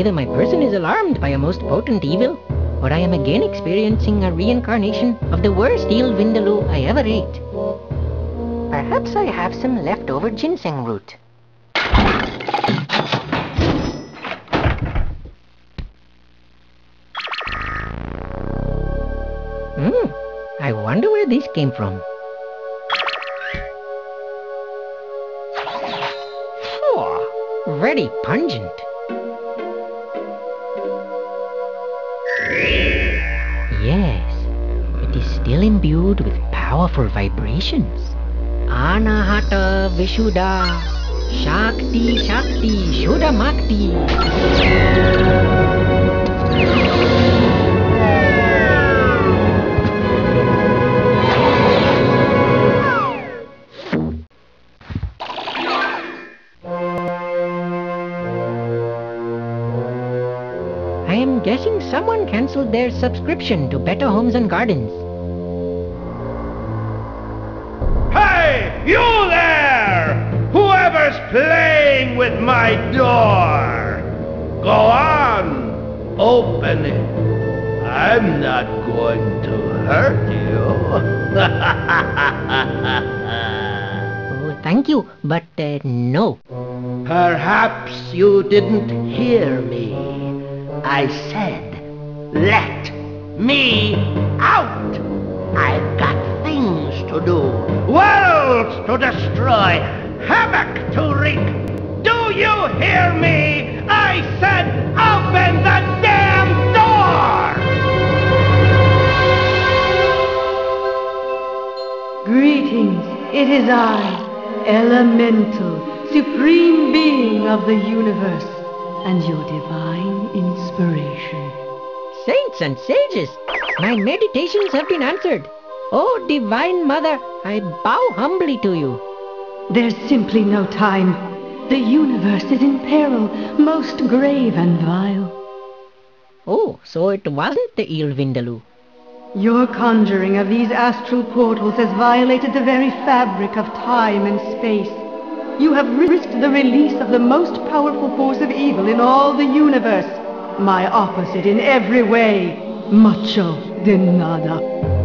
Either my person is alarmed by a most potent evil, or I am again experiencing a reincarnation of the worst eel vindaloo I ever ate. Perhaps I have some leftover ginseng root. Hmm, I wonder where this came from. Oh, very pungent. Still imbued with powerful vibrations. Anahata Vishuddha Shakti Shakti Shuddha Makti. I am guessing someone cancelled their subscription to Better Homes and Gardens. You there! Whoever's playing with my door! Go on, open it. I'm not going to hurt you. Oh, thank you, but uh, no. Perhaps you didn't hear me. I said, let me out. I've got to do, worlds to destroy, havoc to wreak. Do you hear me? I said, open the damn door! Greetings, it is I, Elemental, Supreme Being of the Universe, and your divine inspiration. Saints and sages, my meditations have been answered. Oh, Divine Mother, I bow humbly to you. There's simply no time. The universe is in peril, most grave and vile. Oh, so it wasn't the eel Vindaloo. Your conjuring of these astral portals has violated the very fabric of time and space. You have risked the release of the most powerful force of evil in all the universe. My opposite in every way, Macho de Nada.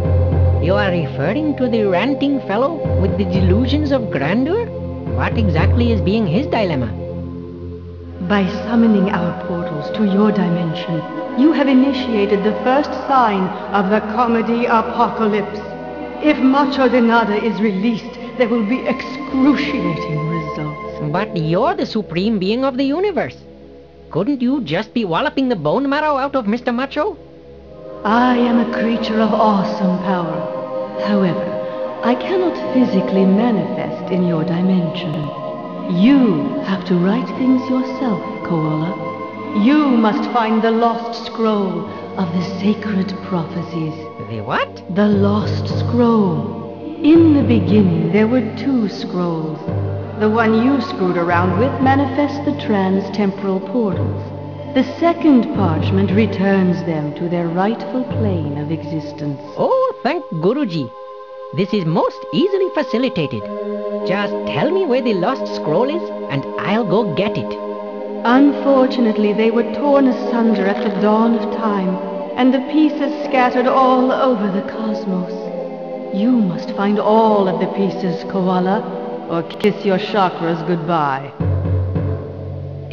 You are referring to the ranting fellow with the delusions of grandeur? What exactly is being his dilemma? By summoning our portals to your dimension, you have initiated the first sign of the comedy apocalypse. If Macho de Nada is released, there will be excruciating results. But you're the supreme being of the universe. Couldn't you just be walloping the bone marrow out of Mr. Macho? I am a creature of awesome power. However, I cannot physically manifest in your dimension. You have to write things yourself, Koala. You must find the lost scroll of the sacred prophecies. The what? The lost scroll. In the beginning, there were two scrolls. The one you screwed around with manifests the trans-temporal portals. The second parchment returns them to their rightful plane of existence. Oh, thank Guruji. This is most easily facilitated. Just tell me where the lost scroll is, and I'll go get it. Unfortunately, they were torn asunder at the dawn of time, and the pieces scattered all over the cosmos. You must find all of the pieces, Koala, or kiss your chakras goodbye.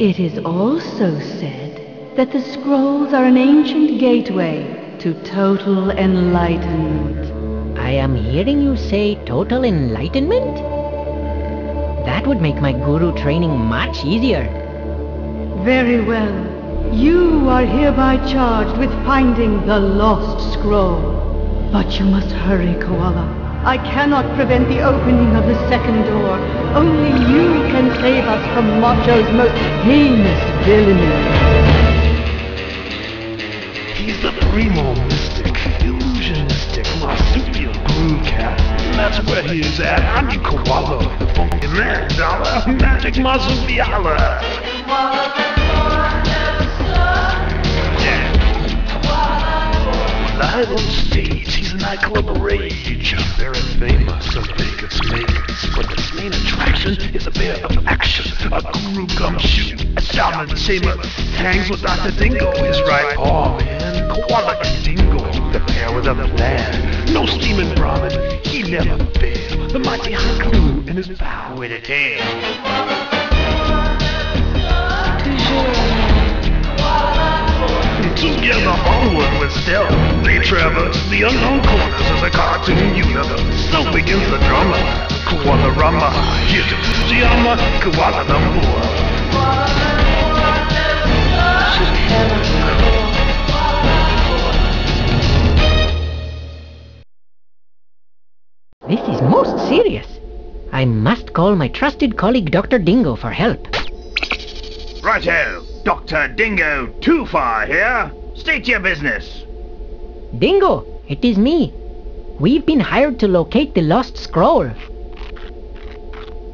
It is also said that the scrolls are an ancient gateway to total enlightenment. I am hearing you say total enlightenment? That would make my guru training much easier. Very well. You are hereby charged with finding the lost scroll. But you must hurry, Koala. I cannot prevent the opening of the second door. Only you can save us from Macho's most heinous villainy. He's the primo mystic, illusionistic, marsupial groove cat. And that's where he is at. I'm your koala, the funky man, dollar, magic marsupiala. Yeah. Live on stage, he's a nightclub rage. Very famous in Vegas, Vegas. But his main attraction is a bear of action, a guru gumshoe, a shaman shaman. Hangs with Dr. Dingo, his right arm, man. Koala and Dingo, the pair with a plan. No steaming Brahmin, he never fail. The mighty Haku and his pal with a tail. Together onward with stealth, they traverse the unknown corners of the cartoon universe. So begins the drama, Koala Rama, here to Fujiyama, Koala Lumpur. This is most serious. I must call my trusted colleague Dr. Dingo for help. Righto, Dr. Dingo Tu Far here. State your business. Dingo, it is me. We've been hired to locate the lost scroll.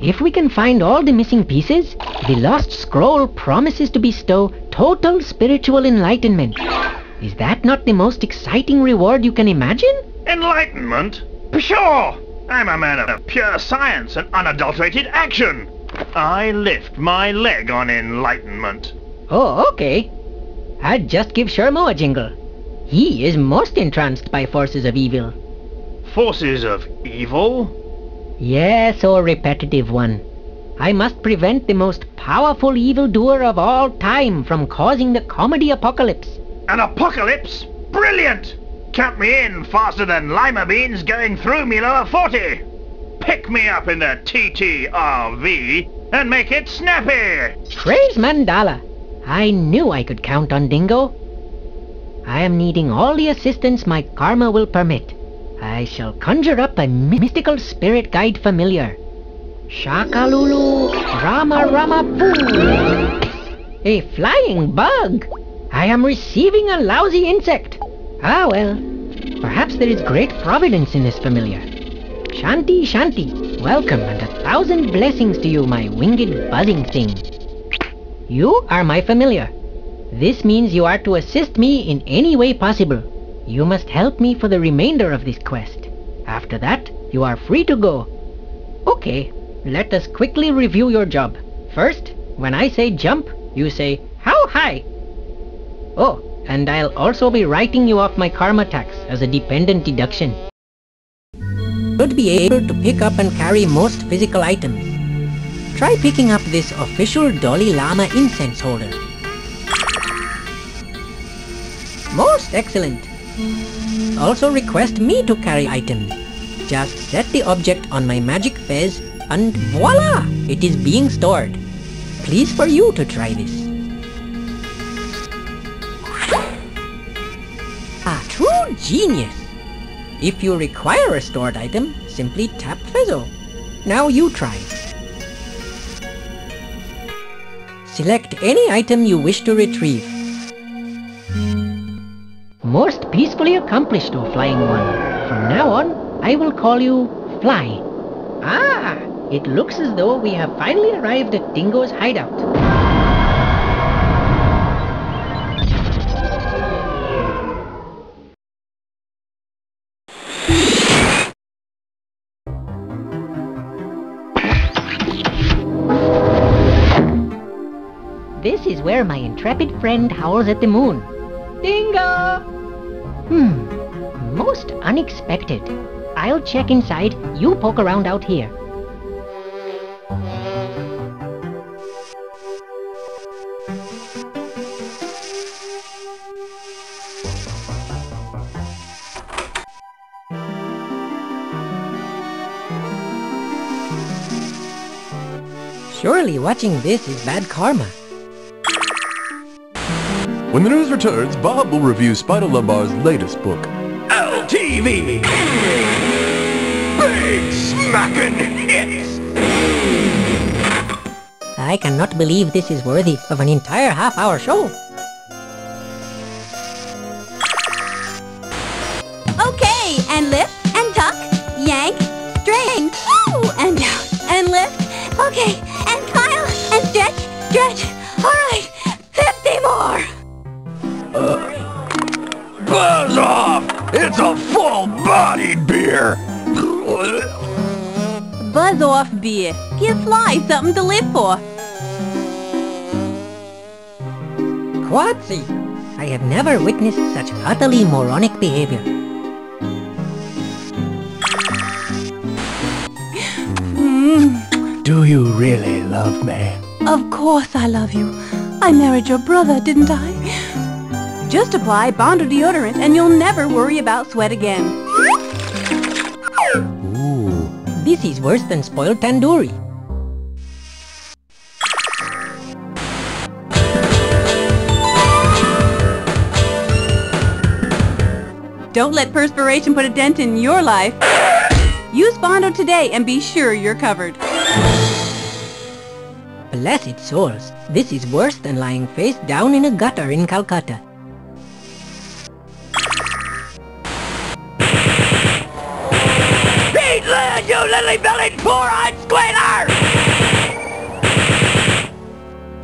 If we can find all the missing pieces, the lost scroll promises to bestow total spiritual enlightenment. Is that not the most exciting reward you can imagine? Enlightenment? Pshaw! I'm a man of pure science and unadulterated action. I lift my leg on enlightenment. Oh, okay. I'd just give Shermo a jingle. He is most entranced by forces of evil. Forces of evil? Yes, oh repetitive one. I must prevent the most powerful evildoer of all time from causing the comedy apocalypse. An apocalypse? Brilliant! Count me in faster than lima beans going through me lower 40. Pick me up in the TTRV and make it snappy. Praise Mandala. I knew I could count on Dingo. I am needing all the assistance my karma will permit. I shall conjure up a mystical spirit guide familiar. Shakalulu Rama Rama Poo. A flying bug. I am receiving a lousy insect. Ah well, perhaps there is great providence in this familiar. Shanti Shanti, welcome and a thousand blessings to you, my winged buzzing thing. You are my familiar. This means you are to assist me in any way possible. You must help me for the remainder of this quest. After that, you are free to go. Okay, let us quickly review your job. First, when I say jump, you say, how high? Oh, and I'll also be writing you off my karma tax as a dependent deduction. Should be able to pick up and carry most physical items. Try picking up this official Dalai Lama incense holder. Most excellent. Also request me to carry items. Just set the object on my magic fez and voila! It is being stored. Please for you to try this. Genius! If you require a stored item, simply tap Fezzo. Now you try. Select any item you wish to retrieve. Most peacefully accomplished, O Flying One. From now on, I will call you Fly. Ah, it looks as though we have finally arrived at Dingo's hideout. Is where my intrepid friend howls at the moon. Dingo! Hmm, most unexpected. I'll check inside, you poke around out here. Surely watching this is bad karma. When the news returns, Bob will review Spider Lumbar's latest book. LTV! Big smacking hits! I cannot believe this is worthy of an entire half-hour show. buzz off, Bee. Give Fly something to live for. Quatsy, I have never witnessed such utterly moronic behavior. Do you really love me? Of course I love you. I married your brother, didn't I? Just apply Bondo deodorant and you'll never worry about sweat again. This is worse than spoiled tandoori. Don't let perspiration put a dent in your life. Use Bondo today and be sure you're covered. Blessed souls, this is worse than lying face down in a gutter in Calcutta. Lead, you lily-bellied four-eyed squealer!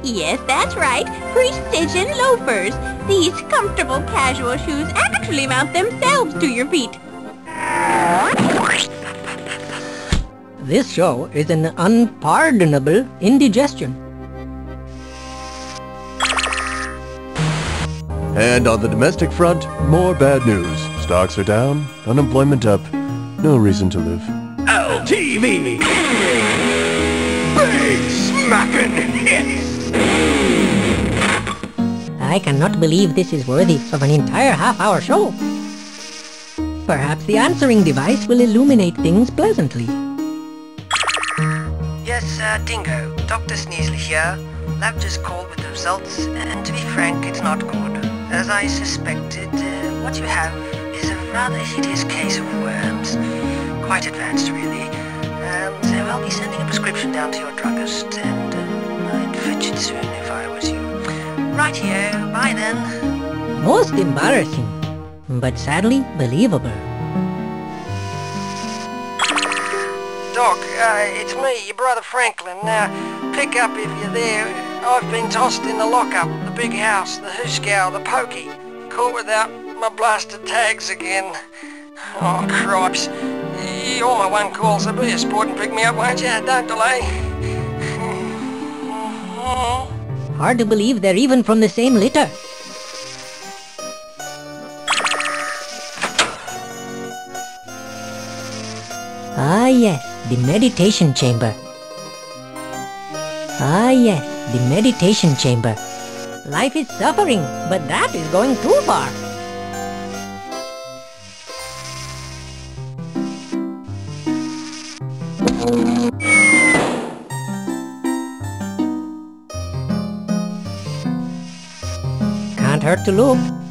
Yes, that's right. Precision loafers. These comfortable casual shoes actually mount themselves to your feet. This show is an unpardonable indigestion. And on the domestic front, more bad news. Stocks are down, unemployment up. No reason to live. LTV! Big smacking hits! I cannot believe this is worthy of an entire half-hour show. Perhaps the answering device will illuminate things pleasantly. Yes, uh, Dingo. Dr. Sneasley here. Lab just called with the results, and to be frank, it's not good. As I suspected, uh, what you have is a rather hideous case of worms. Quite advanced, really. I'll be sending a prescription down to your druggist, and uh, I'd fetch it soon if I was you. Right, Rightio, bye then. Most embarrassing, but sadly believable. Doc, uh, it's me, your brother Franklin. Now, pick up if you're there. I've been tossed in the lockup, the big house, the hooskow, the pokey. Caught without my blasted tags again. Oh, cripes. You're my one call, so be a sport and pick me up, won't you? Don't delay. Hard to believe they're even from the same litter. Ah yes, the meditation chamber. Ah yes, the meditation chamber. Life is suffering, but that is going too far. Can't hurt to look.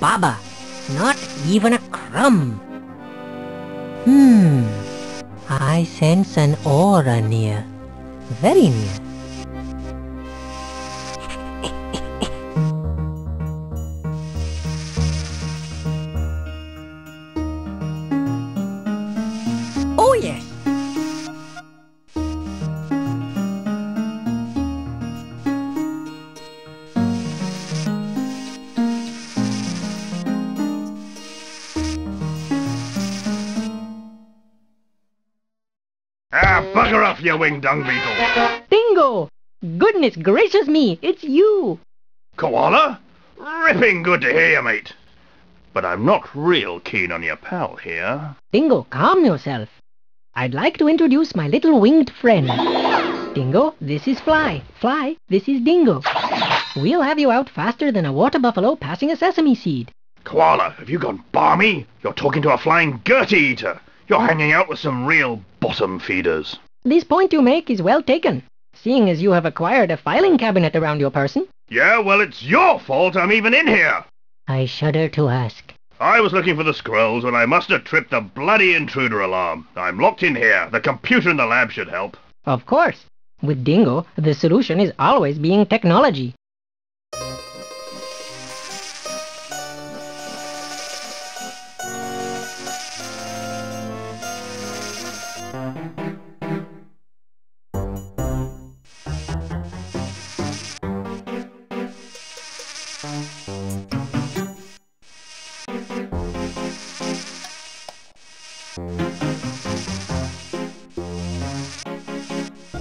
Baba. Not even a crumb. Hmm. I sense an aura near. Very near. Dung beetle! Dingo! Goodness gracious me, it's you! Koala? Ripping good to hear you, mate. But I'm not real keen on your pal here. Dingo, calm yourself. I'd like to introduce my little winged friend. Dingo, this is Fly. Fly, this is Dingo. We'll have you out faster than a water buffalo passing a sesame seed. Koala, have you gone barmy? You're talking to a flying Gertie eater. You're hanging out with some real bottom feeders. This point you make is well taken, seeing as you have acquired a filing cabinet around your person. Yeah, well, it's your fault I'm even in here. I shudder to ask. I was looking for the scrolls when I must have tripped the bloody intruder alarm. I'm locked in here. The computer in the lab should help. Of course. With Dingo, the solution is always being technology.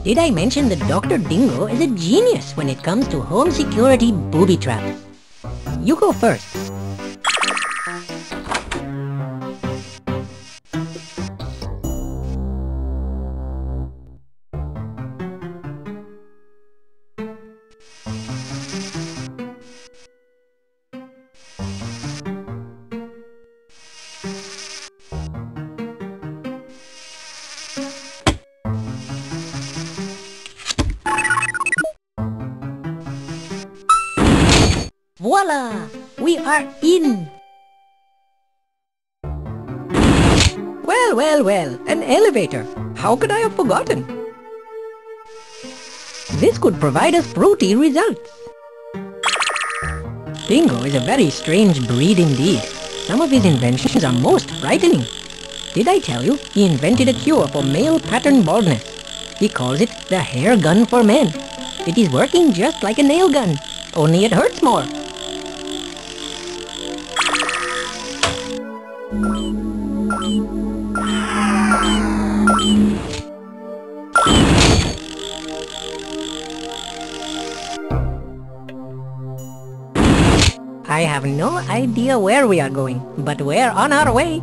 Did I mention that Dr. Dingo is a genius when it comes to home security booby traps? You go first. We are in! Well, well, well, an elevator. How could I have forgotten? This could provide us fruity results. Dingo is a very strange breed indeed. Some of his inventions are most frightening. Did I tell you he invented a cure for male pattern baldness? He calls it the hair gun for men. It is working just like a nail gun, only it hurts more. I have no idea where we are going, but we're on our way.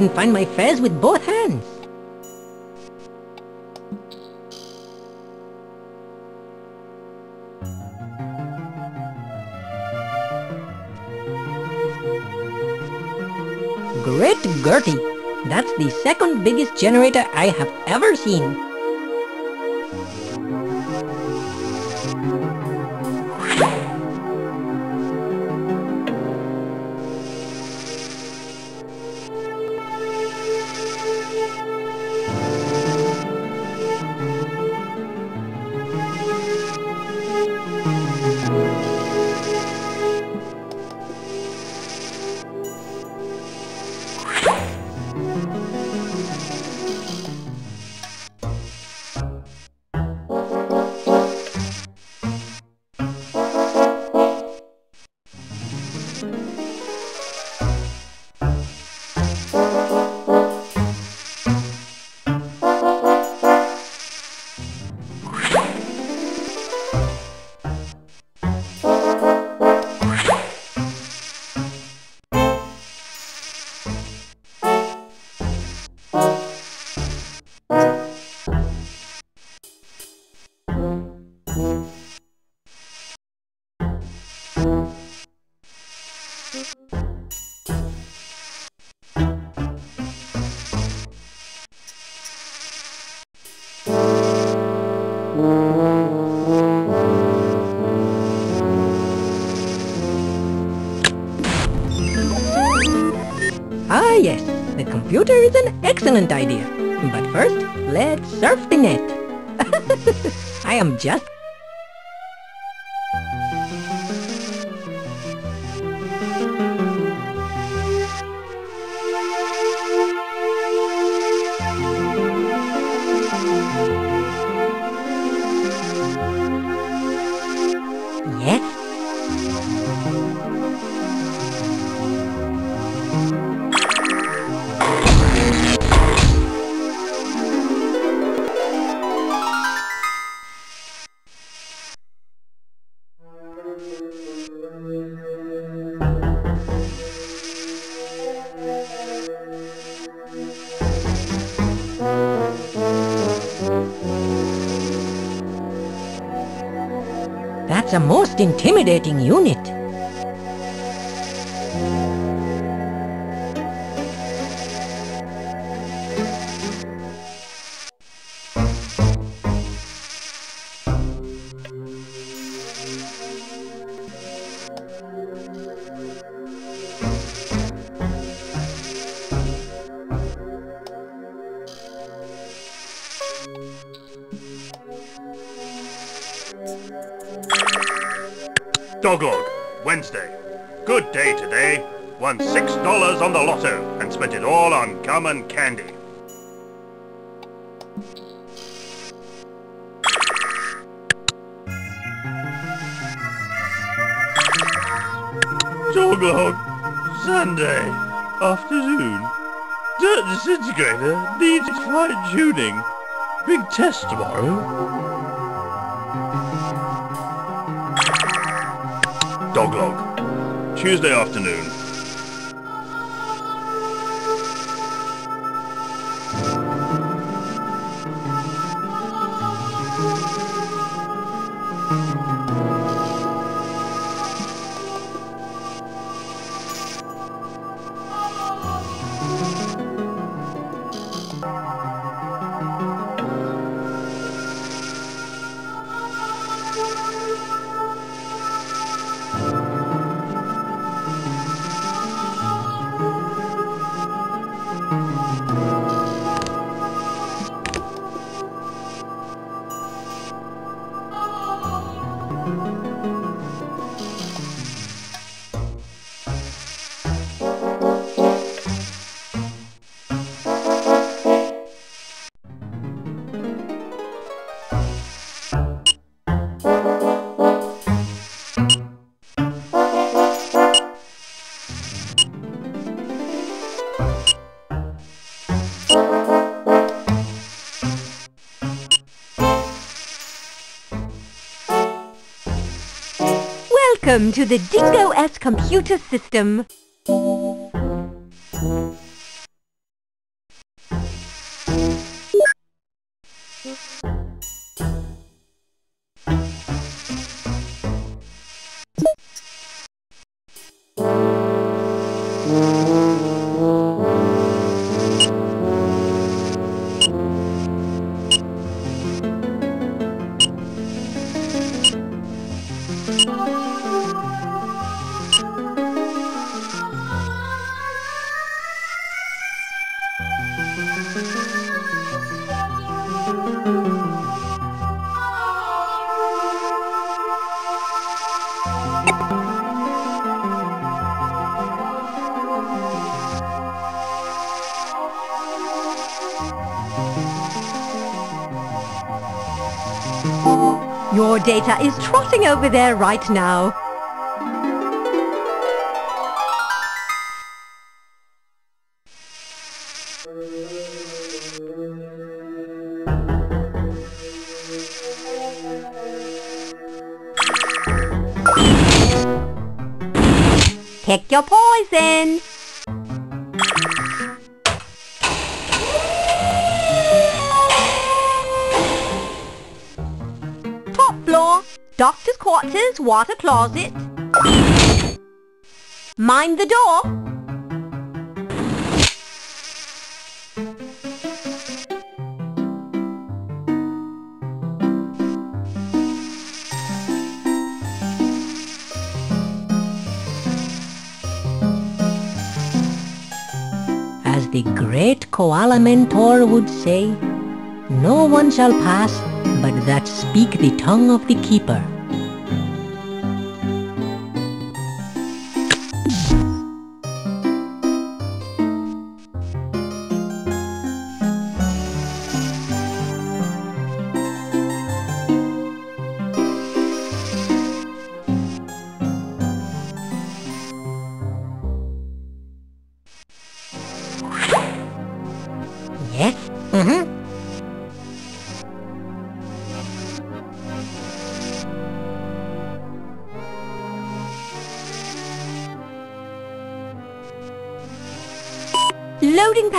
Couldn't find my fez with both hands. Great Gertie! That's the second biggest generator I have ever seen. Intimidating unit. Day today. Won six dollars on the lotto and spent it all on gum and candy. Doglog, Sunday, afternoon. Dirt disintegrator needs fine tuning. Big test tomorrow. Doglog, Tuesday afternoon. Welcome to the Dingo S computer system. Is trotting over there right now. Water closet. Mind the door. As the great koala mentor would say, no one shall pass but that speak the tongue of the keeper.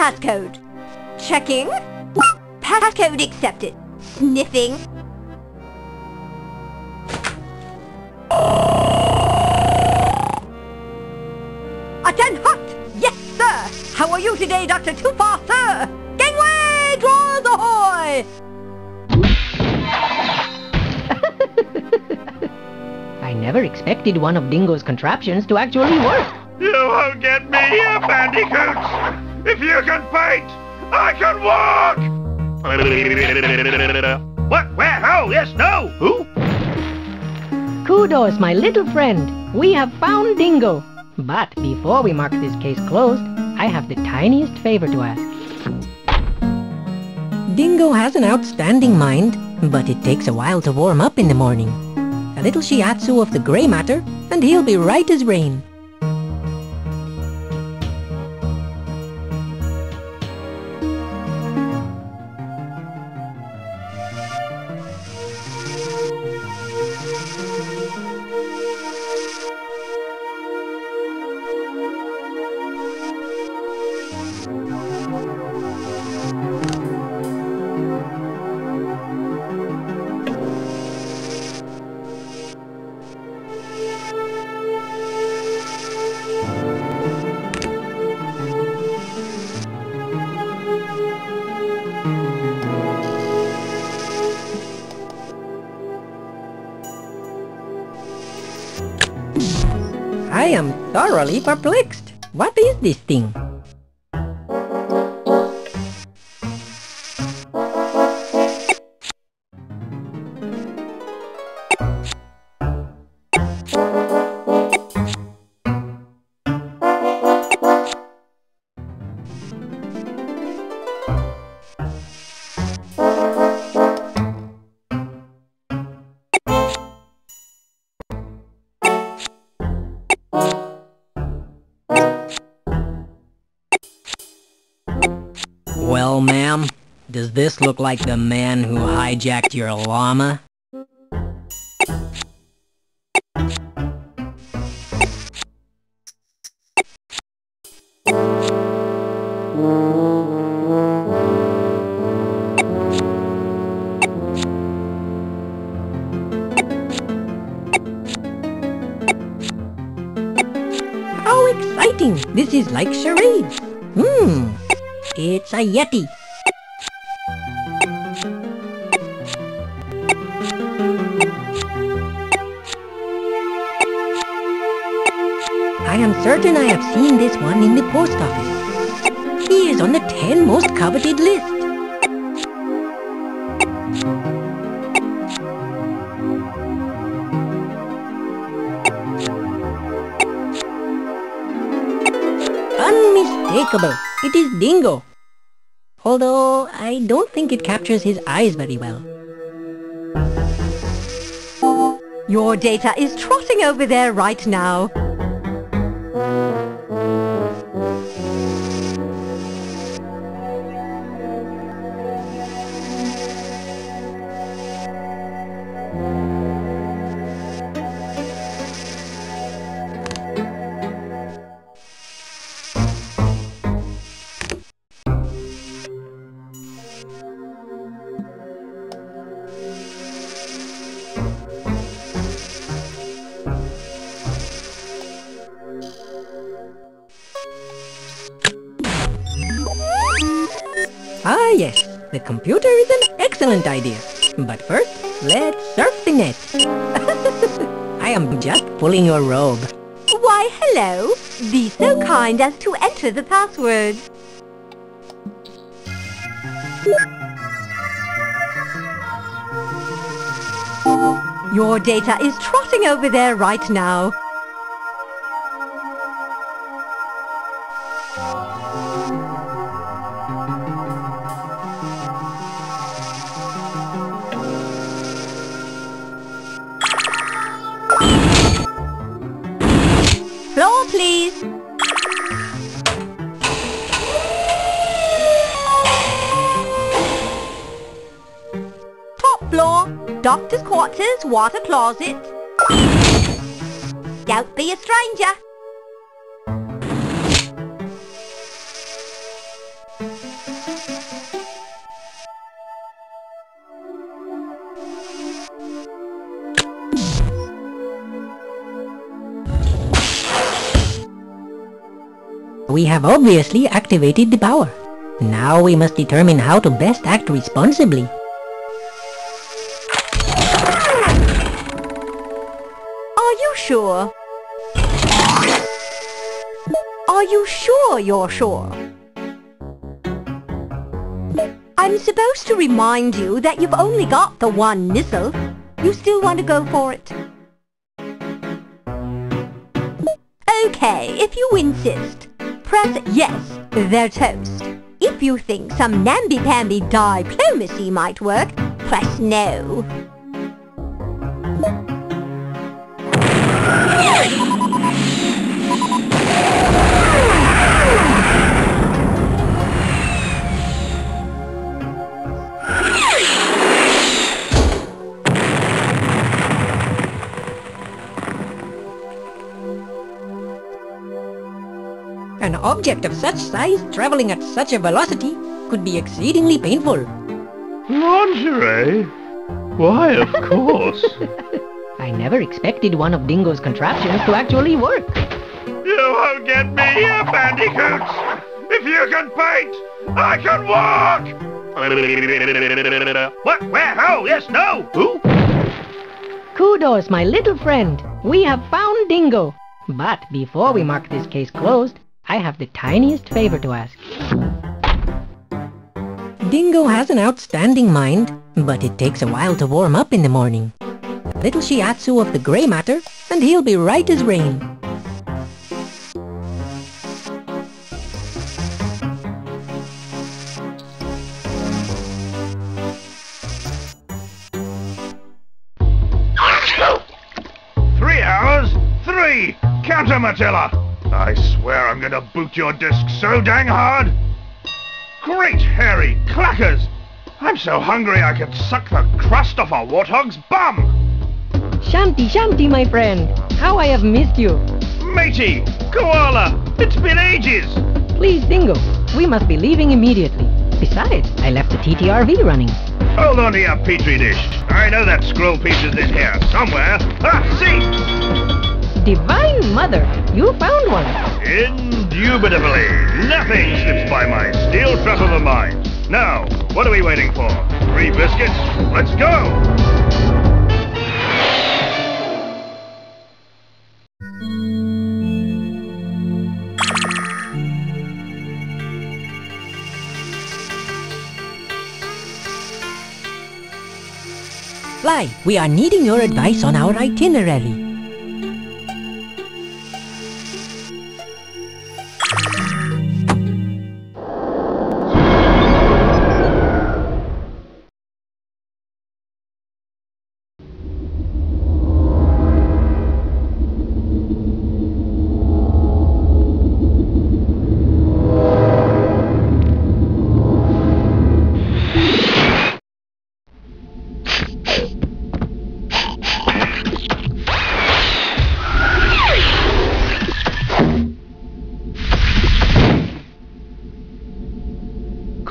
Passcode. Checking. Passcode accepted. Sniffing. Attend hot! Yes, sir! How are you today, Dr. Tu Far, sir? Gangway! Draw the hoy! I never expected one of Dingo's contraptions to actually work. You won't get me here, bandicoots! If you can paint, I can walk! What? Where? Oh, yes, no! Who? Kudos, my little friend. We have found Dingo. But before we mark this case closed, I have the tiniest favor to ask. Dingo has an outstanding mind, but it takes a while to warm up in the morning. A little shiatsu of the gray matter, and he'll be right as rain. Thoroughly perplexed. What is this thing? Look like the man who hijacked your llama? How exciting! This is like charades. Hmm, it's a Yeti. Certain I have seen this one in the post office. He is on the 10 most coveted list. Unmistakable. It is Dingo. Although I don't think it captures his eyes very well. Your data is trotting over there right now. So kind as to enter the password. Your data is trotting over there right now. Quarters, water closet. Don't be a stranger. We have obviously activated the power. Now we must determine how to best act responsibly. sure? Are you sure you're sure? I'm supposed to remind you that you've only got the one missile. You still want to go for it? Okay, if you insist, press yes, they're toast. If you think some namby-pamby diplomacy might work, press no. An object of such size traveling at such a velocity could be exceedingly painful. Lingerie? Why, of course. I never expected one of Dingo's contraptions to actually work. you won't get me here, bandicoots! If you can paint, I can walk! what? Where? Oh, yes, no! Who? Kudos, my little friend. We have found Dingo. But before we mark this case closed, I have the tiniest favor to ask. Dingo has an outstanding mind, but it takes a while to warm up in the morning. Little Shiatsu of the gray matter, and he'll be right as rain. Three hours? Three! Counter, Matilla! I swear I'm gonna boot your disc so dang hard! Great hairy clackers! I'm so hungry I could suck the crust off a warthog's bum! Shanti, Shanti, my friend. How I have missed you. Matey! Koala! It's been ages! Please, Dingo, we must be leaving immediately. Besides, I left the TTRV running. Hold on to your petri dish. I know that scroll piece is in here, somewhere. Ah, see! Divine Mother, you found one. Indubitably. Nothing slips by my steel trap of a mind. Now, what are we waiting for? Three biscuits? Let's go! We are needing your advice on our itinerary.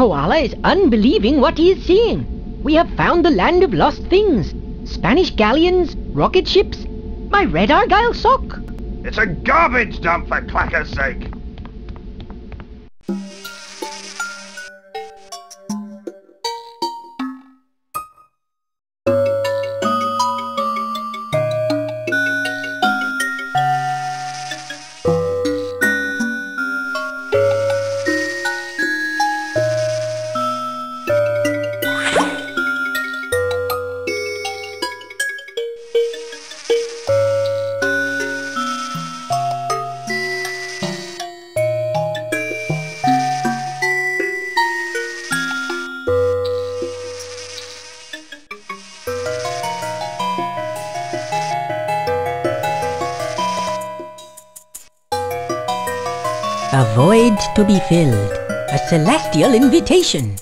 Koala is unbelieving what he is seeing. We have found the land of lost things. Spanish galleons, rocket ships, my red argyle sock. It's a garbage dump for clacker's sake. Celestial invitation.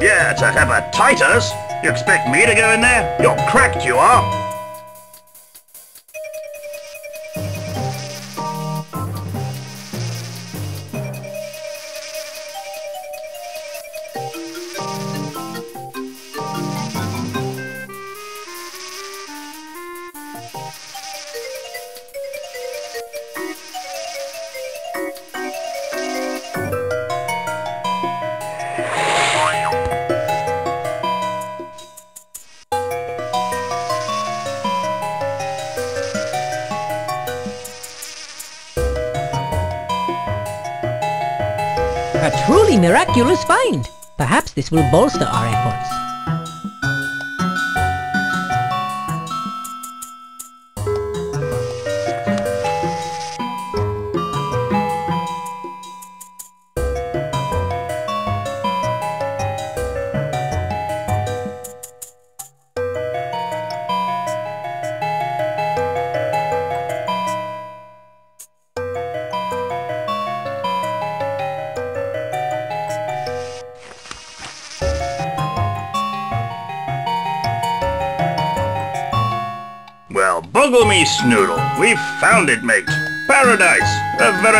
Yeah, it's a hepatitis. You expect me to go in there? You're cracked, you are. Miraculous find. Perhaps this will bolster our efforts.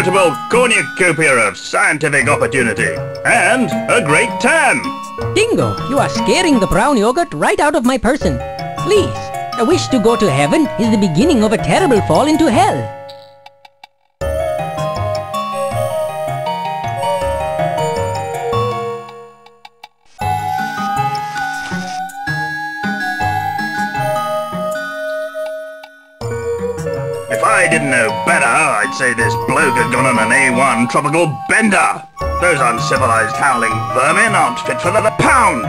Veritable cornucopia of scientific opportunity. And a great tan. Dingo, you are scaring the brown yogurt right out of my person. Please, a wish to go to heaven is the beginning of a terrible fall into hell. A1 tropical bender. Those uncivilized howling vermin aren't fit for the pound.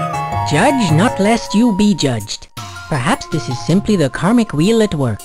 Judge not lest you be judged. Perhaps this is simply the karmic wheel at work.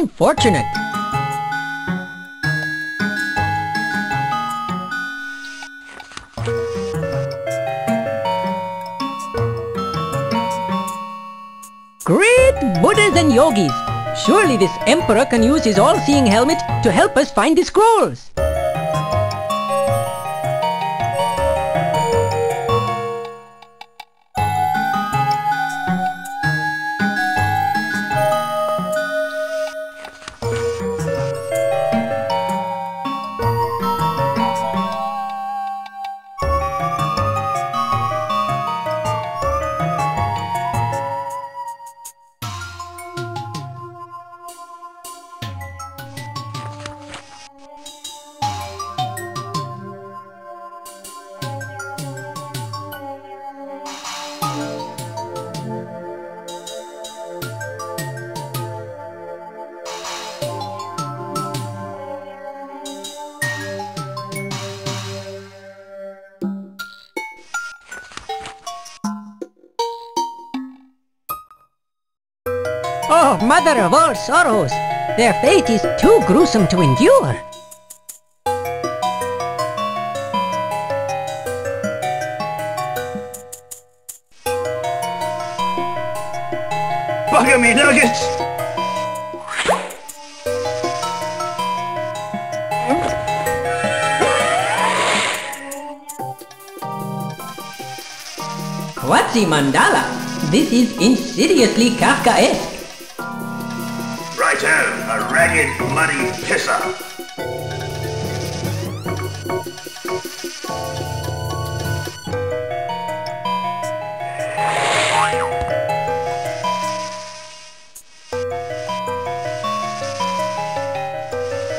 Unfortunate. Great Buddhas and yogis! Surely this emperor can use his all-seeing helmet to help us find the scrolls. Mother of all sorrows! Their fate is too gruesome to endure. Bugger me nuggets! Quatsi Mandala. This is insidiously Kafkaesque. pisser!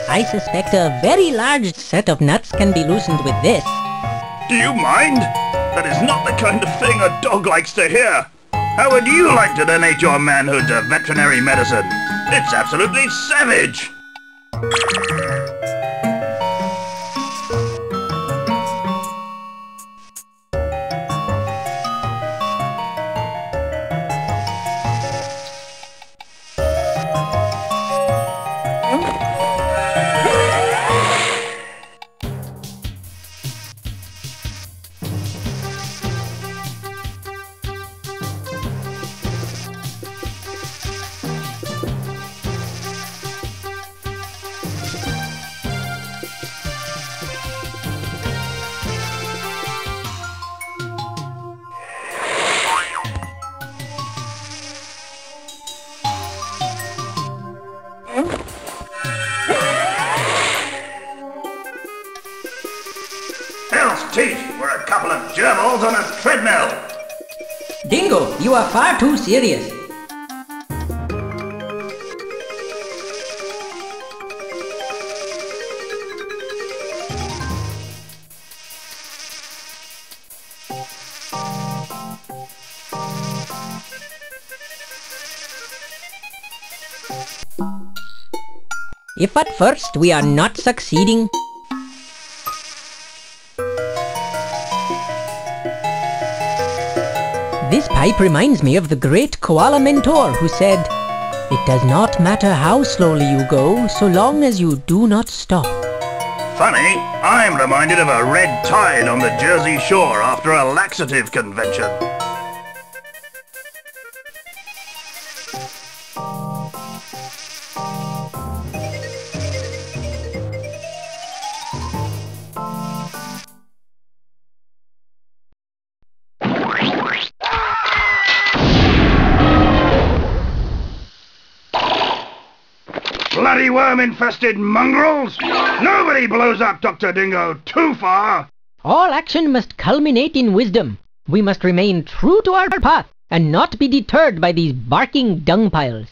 I suspect a very large set of nuts can be loosened with this. Do you mind? That is not the kind of thing a dog likes to hear. How would you like to donate your manhood to veterinary medicine? It's absolutely savage! If at first we are not succeeding, Pipe reminds me of the great koala mentor who said, It does not matter how slowly you go, so long as you do not stop. Funny, I'm reminded of a red tide on the Jersey Shore after a laxative convention. Worm-infested mongrels! Nobody blows up Dr. Dingo Tu Far! All action must culminate in wisdom. We must remain true to our path and not be deterred by these barking dung piles.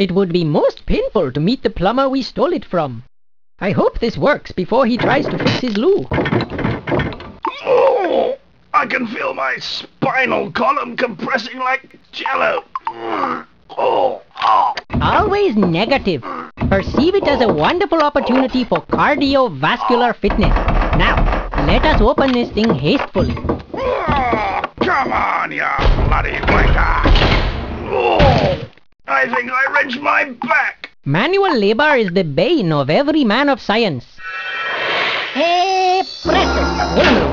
It would be most painful to meet the plumber we stole it from. I hope this works before he tries to fix his loo. Oh, I can feel my spinal column compressing like jello. Oh, oh. Always negative. Perceive it as a wonderful opportunity for cardiovascular fitness. Now, let us open this thing hastily. Come on, you bloody wanker! I think I wrenched my back. Manual labor is the bane of every man of science. Hey, This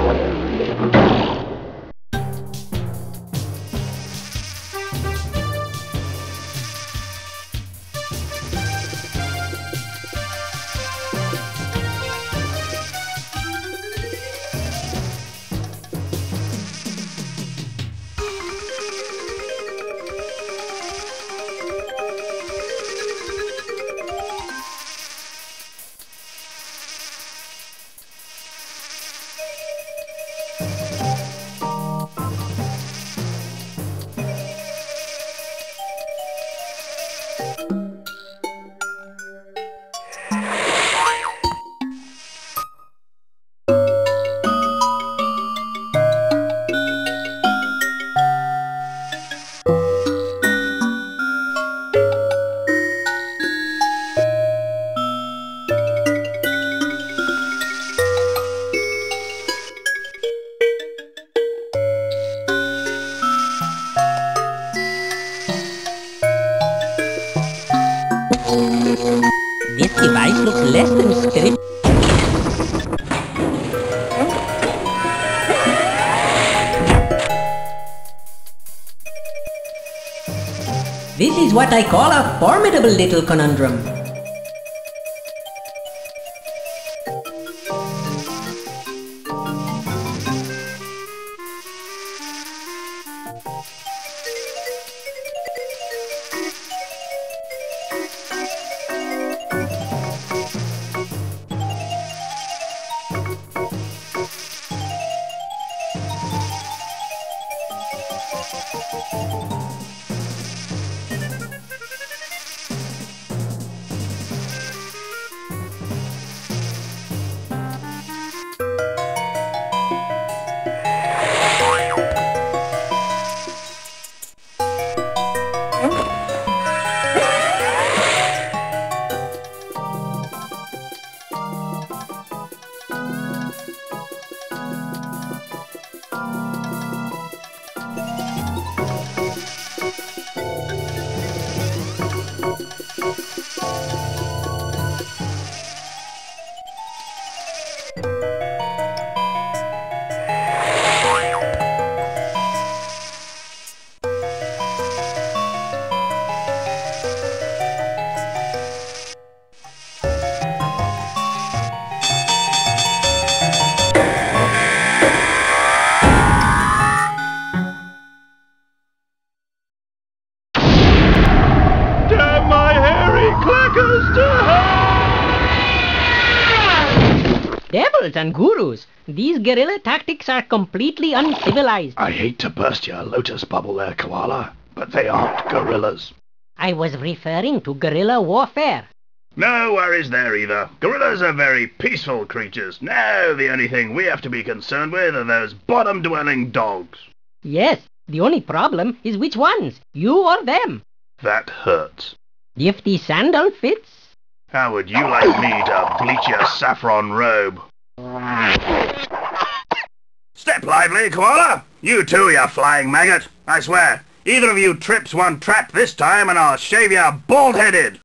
little conundrum. Are completely uncivilized. I hate to burst your lotus bubble there, Koala, but they aren't gorillas. I was referring to guerrilla warfare. No worries there either. Gorillas are very peaceful creatures. Now the only thing we have to be concerned with are those bottom-dwelling dogs. Yes, the only problem is which ones, you or them. That hurts. If the sandal fits, How would you like me to bleach your saffron robe? Step lively, Koala! You too, you flying maggot! I swear, either of you trips one trap this time and I'll shave you bald-headed!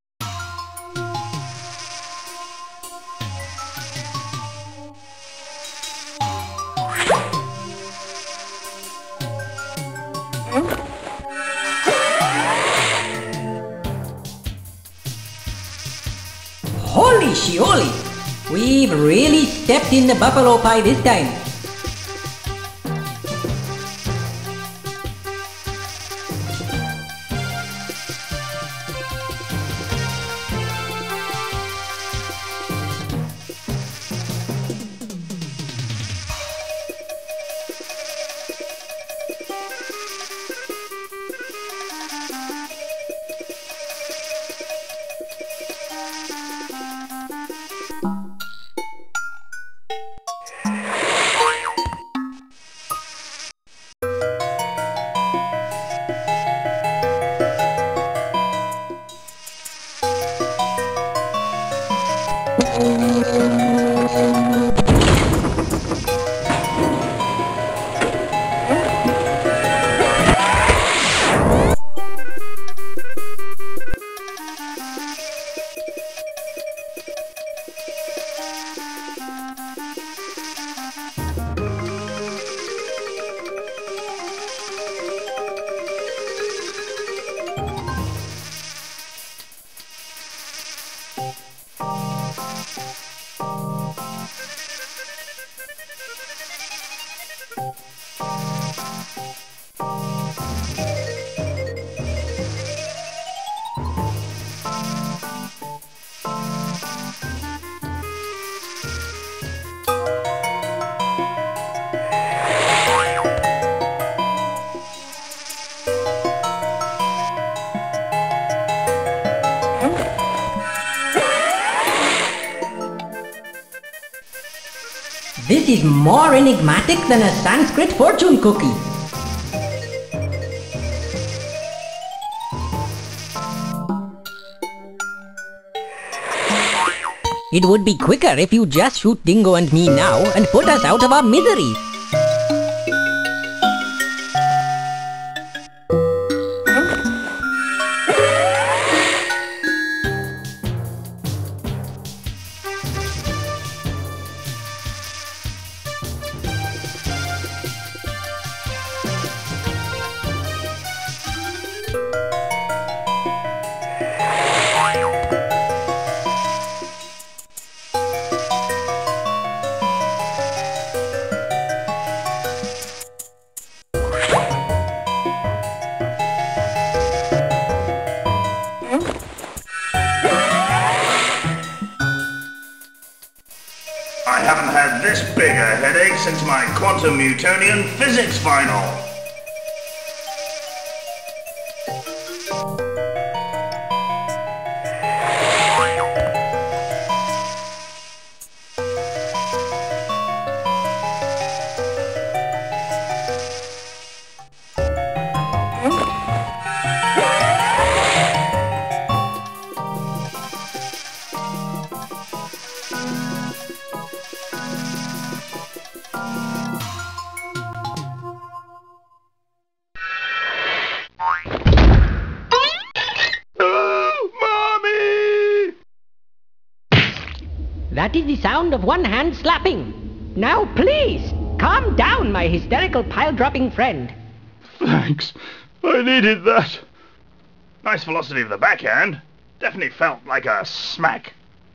Holy shioli! We've really stepped in the buffalo pie this time. This is more enigmatic than a Sanskrit fortune cookie. It would be quicker if you just shoot Dingo and me now and put us out of our misery. Newtonian physics final. Pile-dropping friend. Thanks. I needed that. Nice velocity of the backhand. Definitely felt like a smack.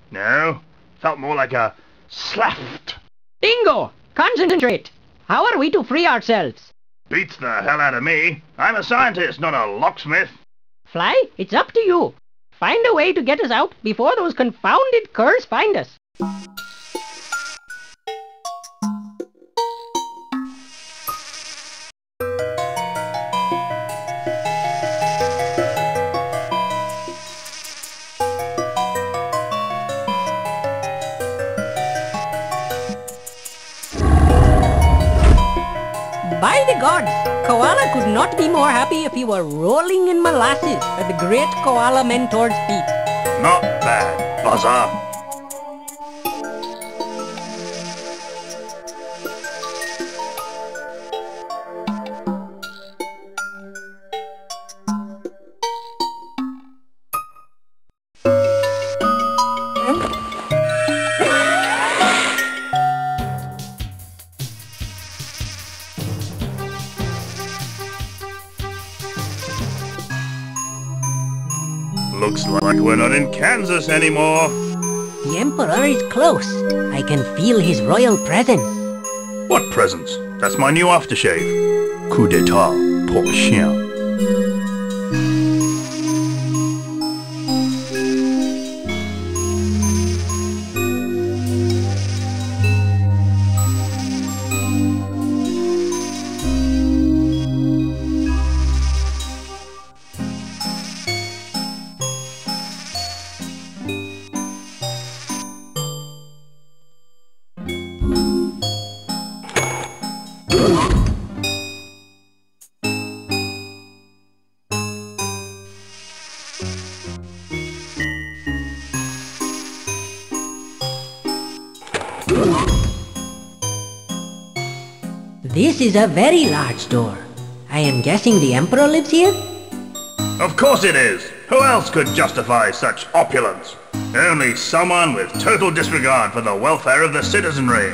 No, felt more like a slaft. Dingo, concentrate. How are we to free ourselves? Beats the hell out of me. I'm a scientist, not a locksmith. Fly, it's up to you. Find a way to get us out before those confounded curs find us. Gods, Koala could not be more happy if he were rolling in molasses at the great Koala Mentor's feet. Not bad, Buzzer. Looks like we're not in Kansas anymore. The Emperor is close. I can feel his royal presence. What presence? That's my new aftershave. Coup d'etat pour chien. Is a very large door. I am guessing the Emperor lives here? Of course it is. Who else could justify such opulence? Only someone with total disregard for the welfare of the citizenry.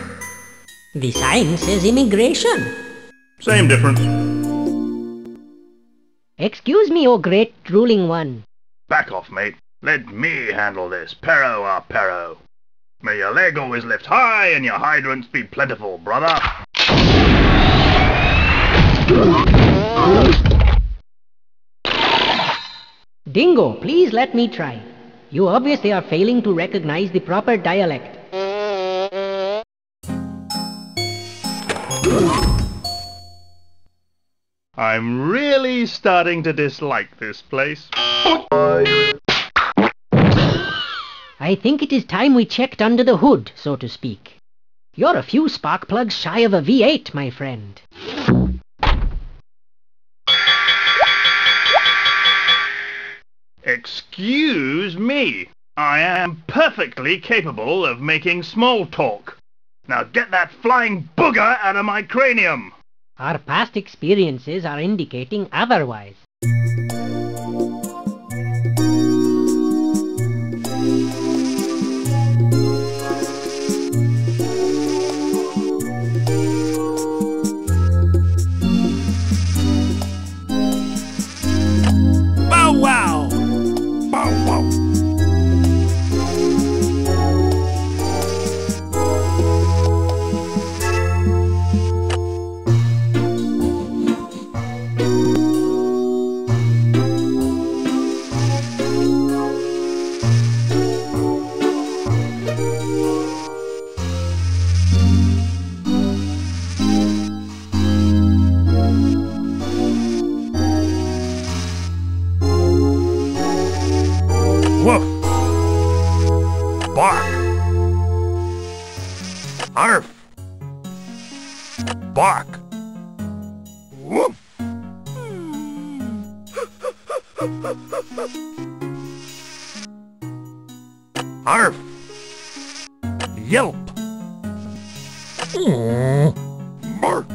The sign says immigration. Same difference. Excuse me, O great ruling one. Back off, mate. Let me handle this, pero a pero. May your leg always lift high and your hydrants be plentiful, brother. Dingo, please let me try. You obviously are failing to recognize the proper dialect. I'm really starting to dislike this place. I think it is time we checked under the hood, so to speak. You're a few spark plugs shy of a V8, my friend. Excuse me. I am perfectly capable of making small talk. Now get that flying booger out of my cranium. Our past experiences are indicating otherwise. Bark. Woof. Arf. Yelp. Bark.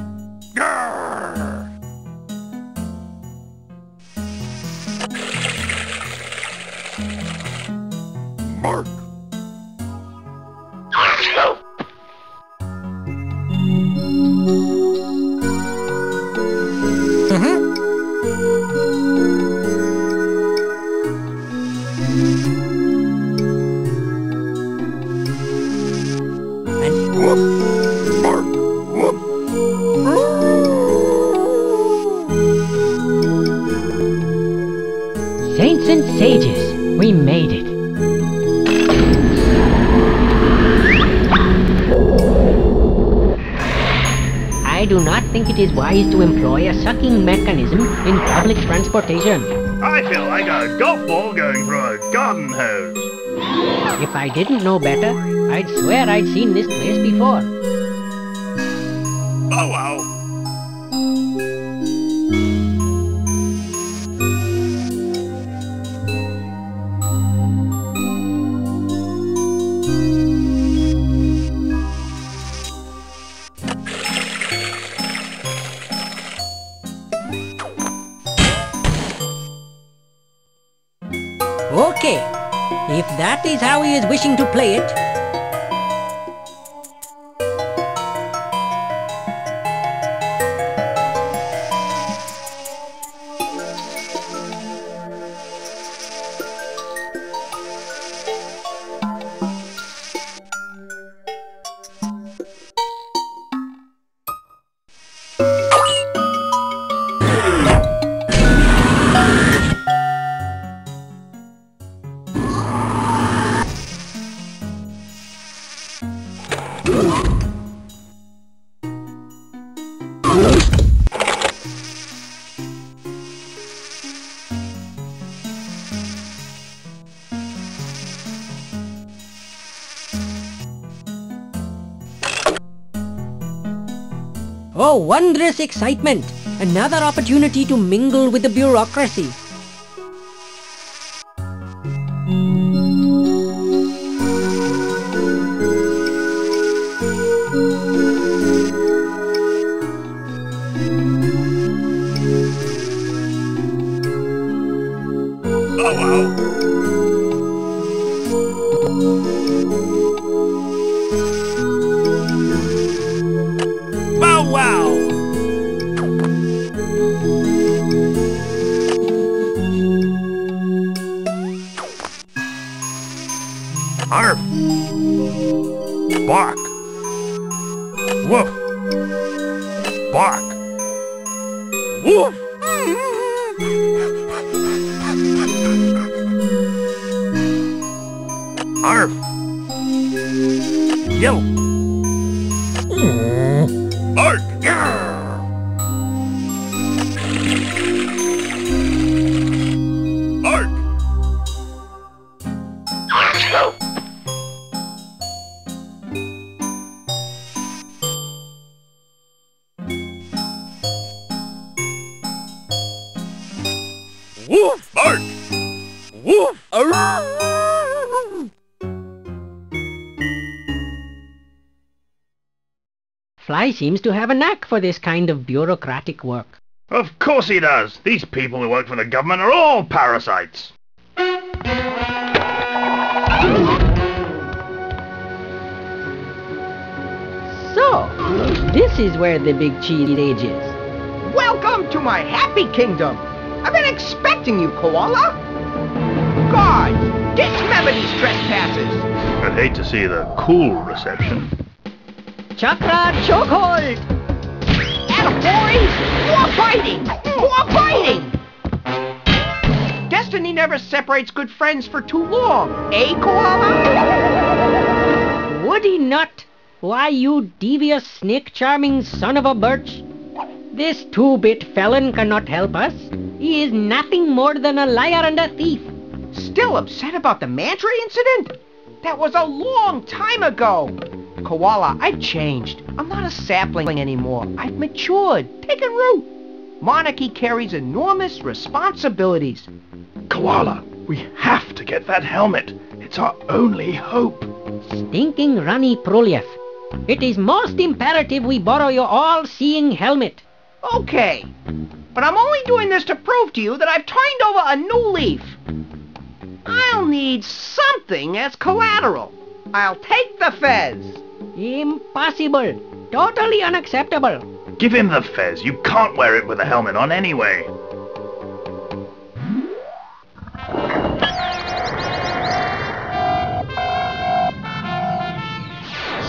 Sucking mechanism in public transportation. I feel like a golf ball going through a garden hose. If I didn't know better, I'd swear I'd seen this place before. That is how he is wishing to play it. Excitement! Another opportunity to mingle with the bureaucracy. Seems to have a knack for this kind of bureaucratic work. Of course he does. These people who work for the government are all parasites. So, this is where the big cheese age is. Welcome to my happy kingdom. I've been expecting you, Koala. Guards, dismember these trespassers. I'd hate to see the cool reception. Chakra chokehold! Attaboys! More fighting! More fighting! Destiny never separates good friends for too long, eh, Koala? Would he not? Why, you devious snake charming son of a birch! This two-bit felon cannot help us. He is nothing more than a liar and a thief. Still upset about the Mantry incident? That was a long time ago. Koala, I've changed. I'm not a sapling anymore. I've matured, taken root. Monarchy carries enormous responsibilities. Koala, we have to get that helmet. It's our only hope. Stinking Rani Prolyev. It is most imperative we borrow your all-seeing helmet. Okay. But I'm only doing this to prove to you that I've turned over a new leaf. I'll need something as collateral. I'll take the fez. Impossible. Totally unacceptable. Give him the fez. You can't wear it with a helmet on anyway.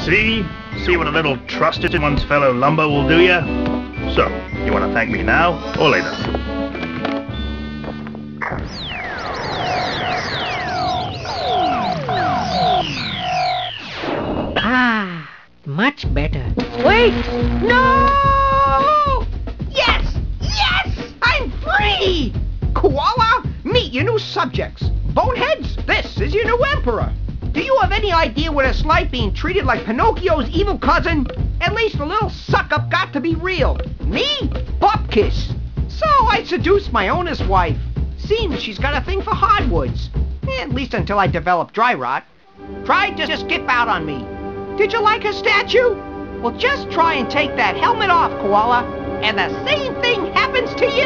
See? See what a little trust in one's fellow lumber will do ya? So, you want to thank me now or later? Ah, much better. Wait! No! Yes! Yes! I'm free! Koala, meet your new subjects. Boneheads, this is your new emperor. Do you have any idea what it's like being treated like Pinocchio's evil cousin? At least a little suck-up got to be real. Me? Bupkiss. So I seduced my owner's wife. Seems she's got a thing for hardwoods. At least until I develop dry rot. Tried to just skip out on me. Did you like her statue? Well, just try and take that helmet off, Koala, and the same thing happens to you.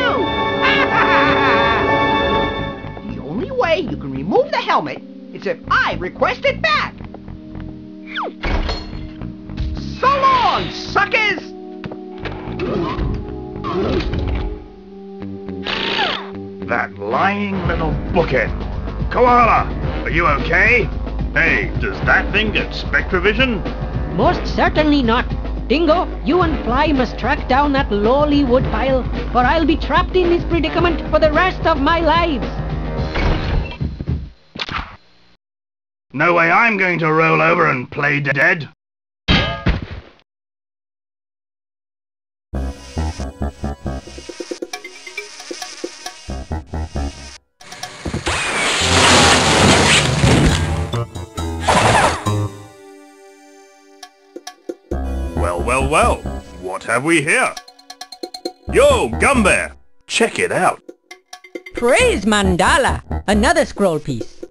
the only way you can remove the helmet is if I request it back. So long, suckers! That lying little bookhead. Koala, are you okay? Hey, does that thing get Spectrovision? Most certainly not. Dingo, you and Fly must track down that lowly woodpile, or I'll be trapped in this predicament for the rest of my lives. No way I'm going to roll over and play dead. Well. What have we here? Yo, Gumbear! Check it out. Praise Mandala! Another scroll piece.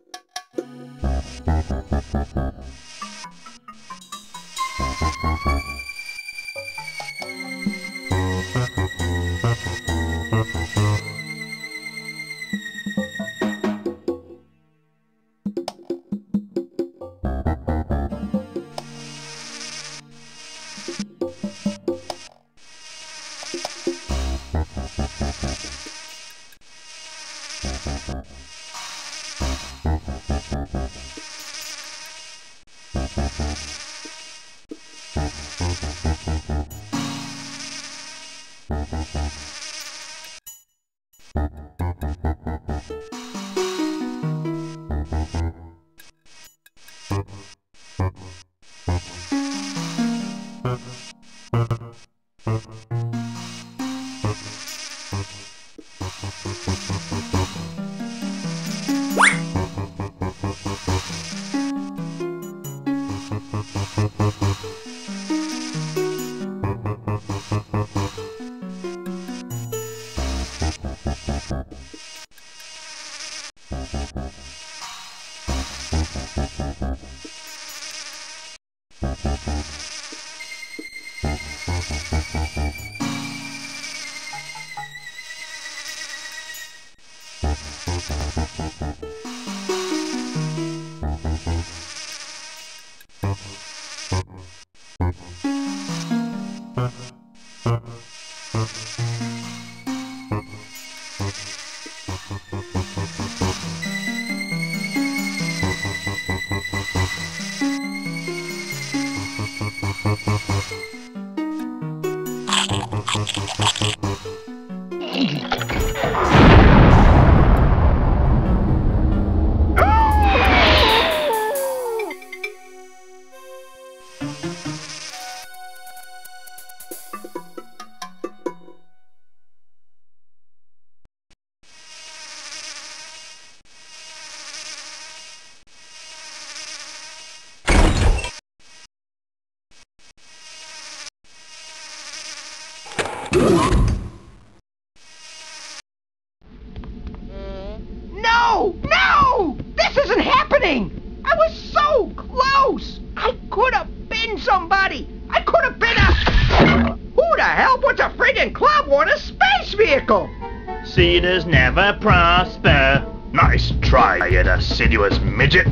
Cedars never prosper. Nice try, you assiduous midget.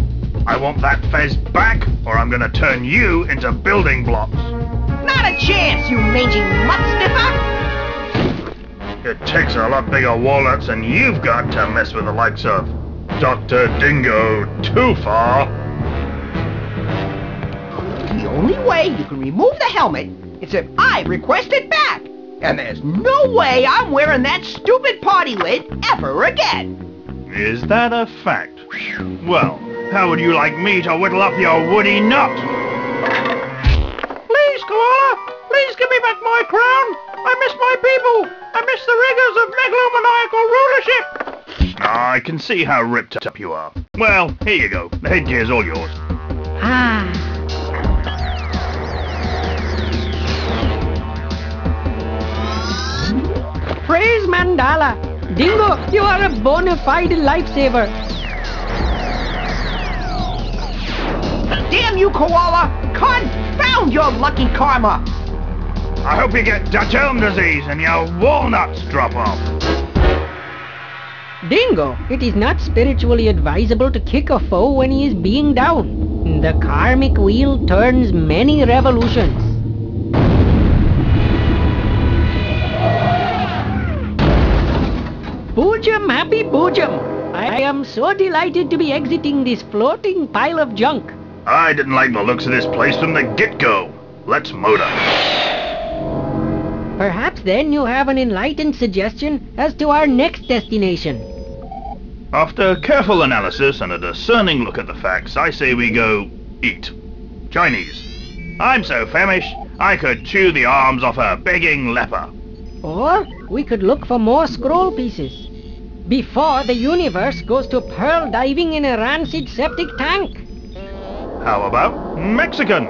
I want that fez back, or I'm gonna turn you into building blocks. Not a chance, you mangy mutt sniffer! It takes a lot bigger walnuts than you've got to mess with the likes of Dr. Dingo Tu Far. The only way you can remove the helmet is if I request it back. And there's no way I'm wearing that stupid party lid ever again. Is that a fact? Well, how would you like me to whittle up your woody nut? Please, Koala, please give me back my crown. I miss my people. I miss the rigors of megalomaniacal rulership. I can see how ripped up you are. Well, here you go. The headgear's all yours. Ah. Praise Mandala. Dingo, you are a bona fide lifesaver. Damn you, Koala! Confound your lucky karma! I hope you get Dutch elm disease and your walnuts drop off. Dingo, it is not spiritually advisable to kick a foe when he is being down. The karmic wheel turns many revolutions. Boojum, happy Boojum! I am so delighted to be exiting this floating pile of junk. I didn't like the looks of this place from the get-go. Let's motor. Perhaps then you have an enlightened suggestion as to our next destination. After careful analysis and a discerning look at the facts, I say we go eat. Chinese. I'm so famished, I could chew the arms off a begging leper. Or we could look for more scroll pieces. Before the universe goes to pearl diving in a rancid septic tank. How about Mexican?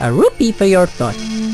A rupee for your thoughts.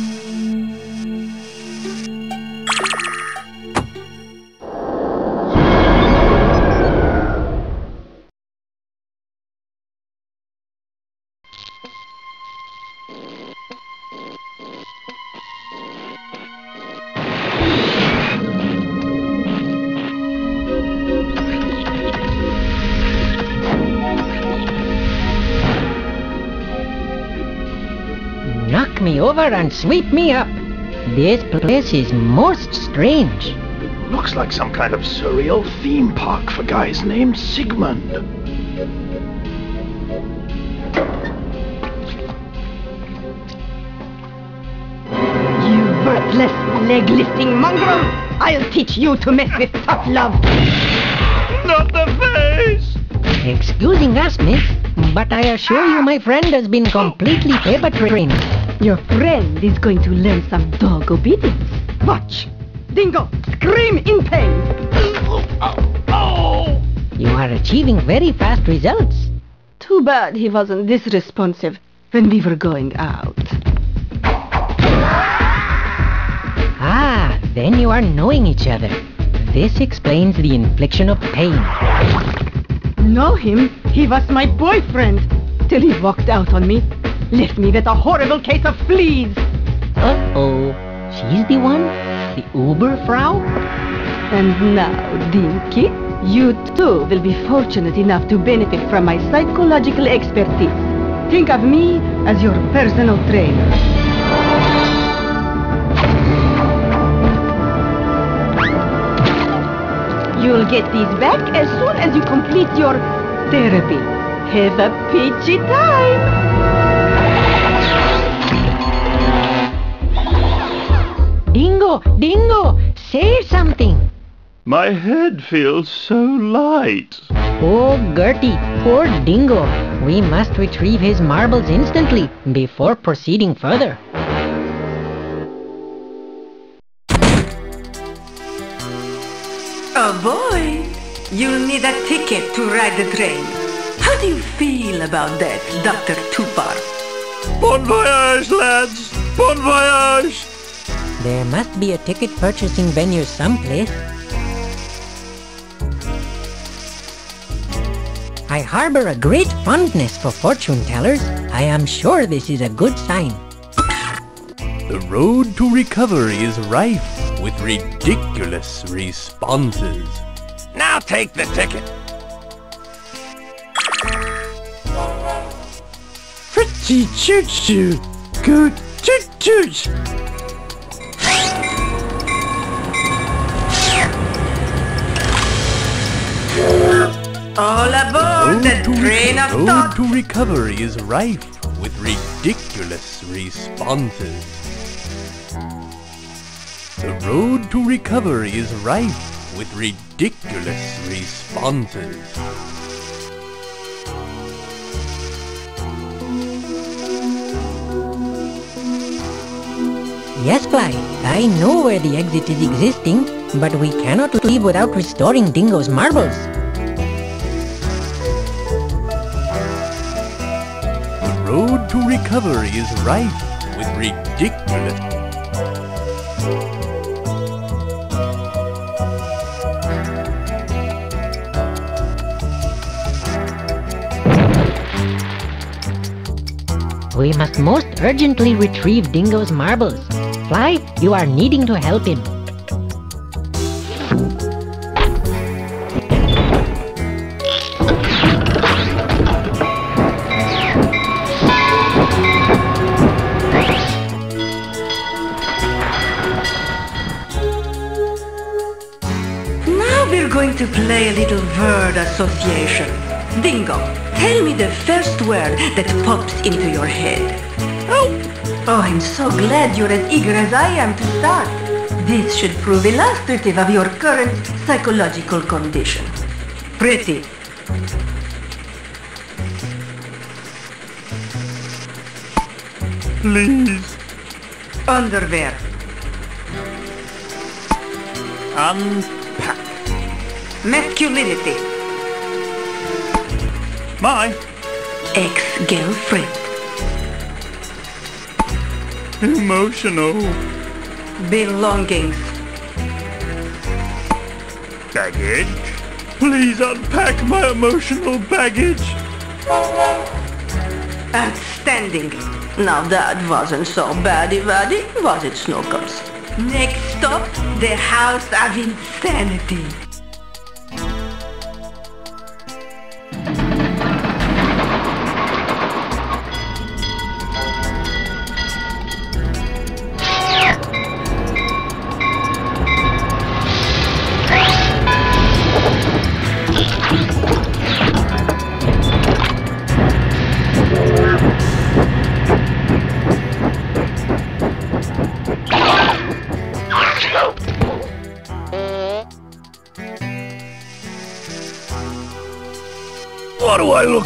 Over and sweep me up. This place is most strange. Looks like some kind of surreal theme park for guys named Sigmund. You worthless, leg-lifting mongrel! I'll teach you to mess with tough love. Not the face! Excusing us, miss, but I assure you my friend has been completely paper trained. Your friend is going to learn some dog obedience. Watch! Dingo, scream in pain! You are achieving very fast results. Too bad he wasn't this responsive when we were going out. Ah, then you are knowing each other. This explains the infliction of pain. Know him? He was my boyfriend. Till he walked out on me. Left me with a horrible case of fleas. Uh-oh. She's the one? The Uberfrau? And now, Dinky, you too will be fortunate enough to benefit from my psychological expertise. Think of me as your personal trainer. You'll get these back as soon as you complete your therapy. Have a peachy time! Dingo! Dingo! Say something! My head feels so light. Oh, Gertie, poor Dingo. We must retrieve his marbles instantly before proceeding further. Oh boy, you'll need a ticket to ride the train. How do you feel about that, Dr. Tu Far? Bon voyage, lads! Bon voyage! There must be a ticket purchasing venue someplace. I harbor a great fondness for fortune tellers. I am sure this is a good sign. The road to recovery is rife with ridiculous responses. Now take the ticket. Pretty choo-choo. Go choo-choo. All aboard the to train of road thought. to recovery is rife with ridiculous responses. The road to recovery is rife with ridiculous responses. Yes, Fly, I know where the exit is existing, but we cannot leave without restoring Dingo's marbles. recovery is rife with ridiculous. We must most urgently retrieve Dingo's marbles. Fly, you are needing to help him. Word association. Dingo, tell me the first word that pops into your head. Oh, oh, I'm so glad you're as eager as I am to start. This should prove illustrative of your current psychological condition. Pretty. Please. Underwear. Unpack. Masculinity. My Ex-girlfriend. emotional Belongings. baggage. Please unpack my emotional baggage. Outstanding. Now that wasn't so bad, buddy, was it, Snookums? Next stop, the House of Insanity.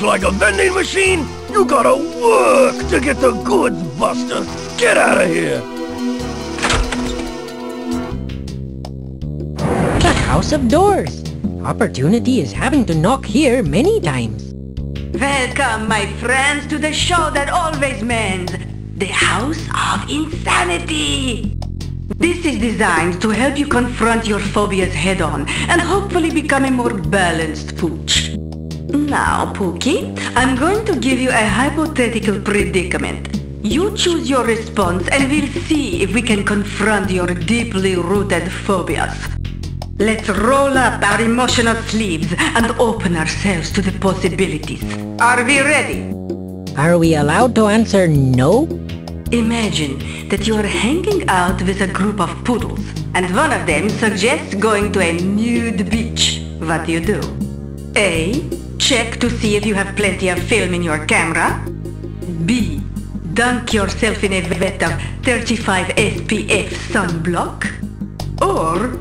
Like, a vending machine? You gotta work to get the goods, Buster. Get out of here. The House of Doors. Opportunity is having to knock here many times. Welcome, my friends, to the show that always mends. The House of Insanity. This is designed to help you confront your phobias head-on and hopefully become a more balanced pooch. Now, Pookie, I'm going to give you a hypothetical predicament. You choose your response and we'll see if we can confront your deeply rooted phobias. Let's roll up our emotional sleeves and open ourselves to the possibilities. Are we ready? Are we allowed to answer no? Imagine that you are hanging out with a group of poodles, and one of them suggests going to a nude beach. What do you do? A. Check to see if you have plenty of film in your camera. B. Dunk yourself in a vat of 35 SPF sunblock. Or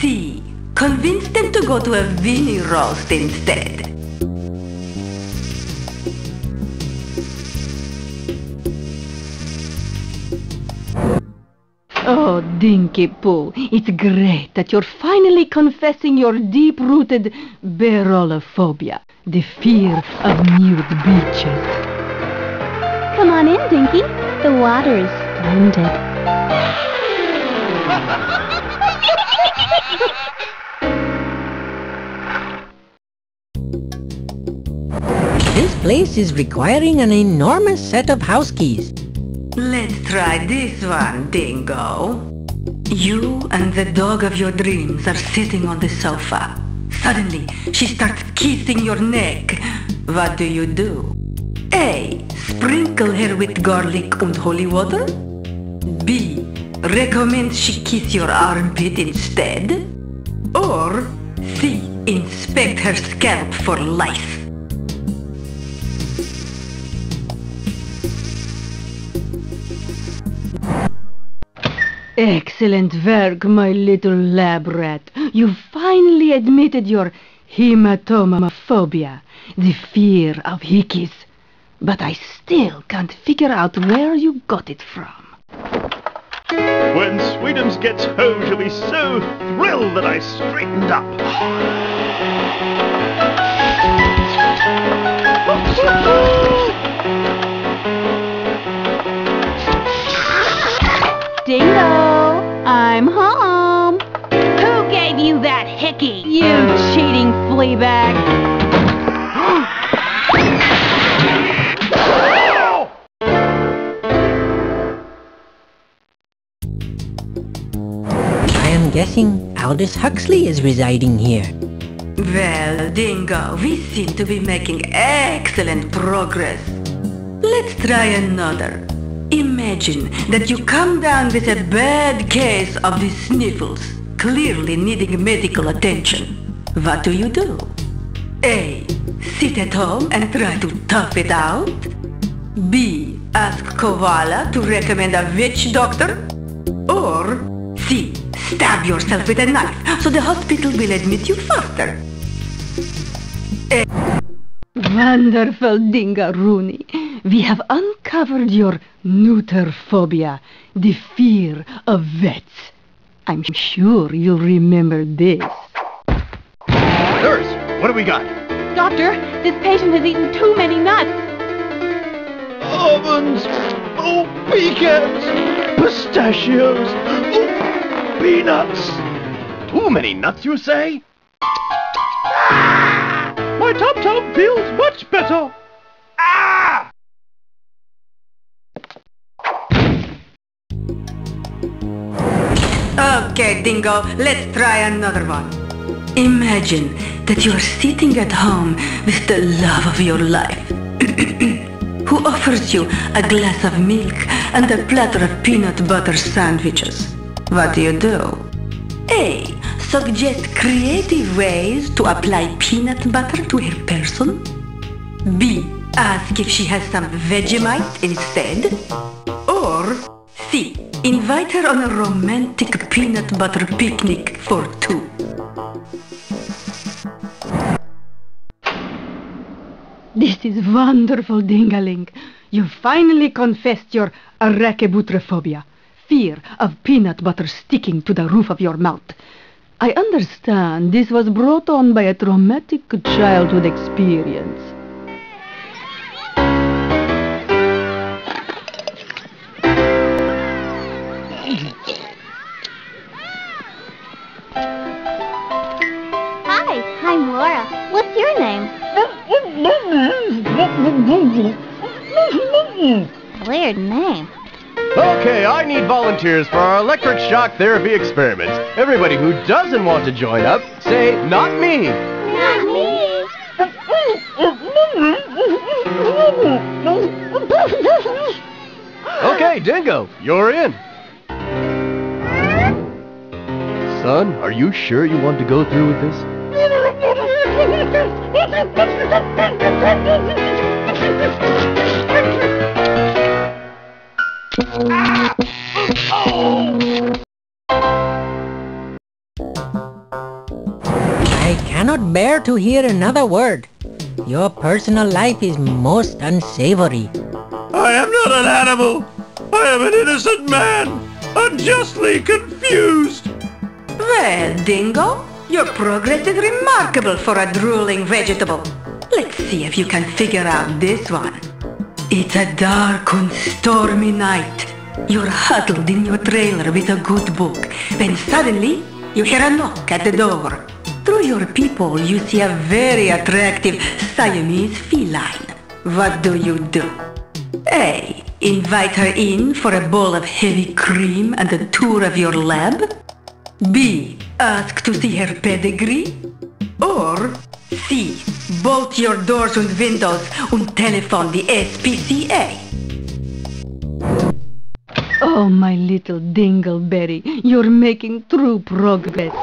C. Convince them to go to a weenie roast instead. Dinky Poo, it's great that you're finally confessing your deep-rooted berolophobia, the fear of nude beaches. Come on in, Dinky. The water is splendid. This place is requiring an enormous set of house keys. Let's try this one, Dingo. You and the dog of your dreams are sitting on the sofa. Suddenly, she starts kissing your neck. What do you do? A. Sprinkle her with garlic and holy water. B. Recommend she kiss your armpit instead. Or C. Inspect her scalp for lice. Excellent work, my little lab rat. You finally admitted your hematomophobia, the fear of hickeys. But I still can't figure out where you got it from. When Sweetums gets home, she'll be so thrilled that I straightened up. Dingo, You cheating flea bag! I am guessing Aldous Huxley is residing here. Well, Dingo, we seem to be making excellent progress. Let's try another. Imagine that you come down with a bad case of the sniffles clearly needing medical attention. What do you do? A. Sit at home and try to tough it out. B. Ask Koala to recommend a witch doctor. Or C. Stab yourself with a knife so the hospital will admit you faster. A Wonderful, Dinga Rooney. We have uncovered your neuterphobia, the fear of vets. I'm sure you'll remember this. Nurse, what do we got? Doctor, this patient has eaten too many nuts. Almonds! Oh, pecans! Pistachios! Oh, peanuts! Too many nuts, you say? Ah! My Top Top feels much better! Ah! Okay, Dingo, let's try another one. Imagine that you're sitting at home with the love of your life, who offers you a glass of milk and a platter of peanut butter sandwiches. What do you do? A. Suggest creative ways to apply peanut butter to her person. B. Ask if she has some Vegemite instead. Or C. Invite her on a romantic peanut butter picnic for two. This is wonderful, Dingaling. You finally confessed your arachibutyrophobia, fear of peanut butter sticking to the roof of your mouth. I understand this was brought on by a traumatic childhood experience. Hi, I'm Laura. What's your name? Weird name. Okay, I need volunteers for our electric shock therapy experiments. Everybody who doesn't want to join up, say, not me. Not me. Okay, Dingo, you're in. Son, are you sure you want to go through with this? I cannot bear to hear another word. Your personal life is most unsavory. I am not an animal. I am an innocent man, unjustly confused. Well, Dingo, your progress is remarkable for a drooling vegetable. Let's see if you can figure out this one. It's a dark and stormy night. You're huddled in your trailer with a good book, when suddenly you hear a knock at the door. Through your peephole, you see a very attractive Siamese feline. What do you do? A. Invite her in for a bowl of heavy cream and a tour of your lab? B. Ask to see her pedigree? Or C. Bolt your doors and windows and telephone the SPCA? Oh, my little dingleberry, you're making true progress.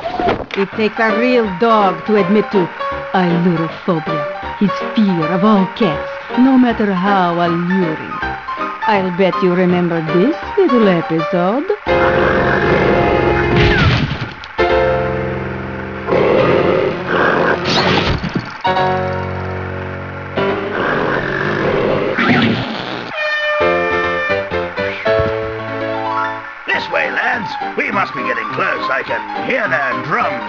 It takes a real dog to admit to ailurophobia, his fear of all cats, no matter how alluring. I'll bet you remember this little episode. Must be getting close. I can hear their drums.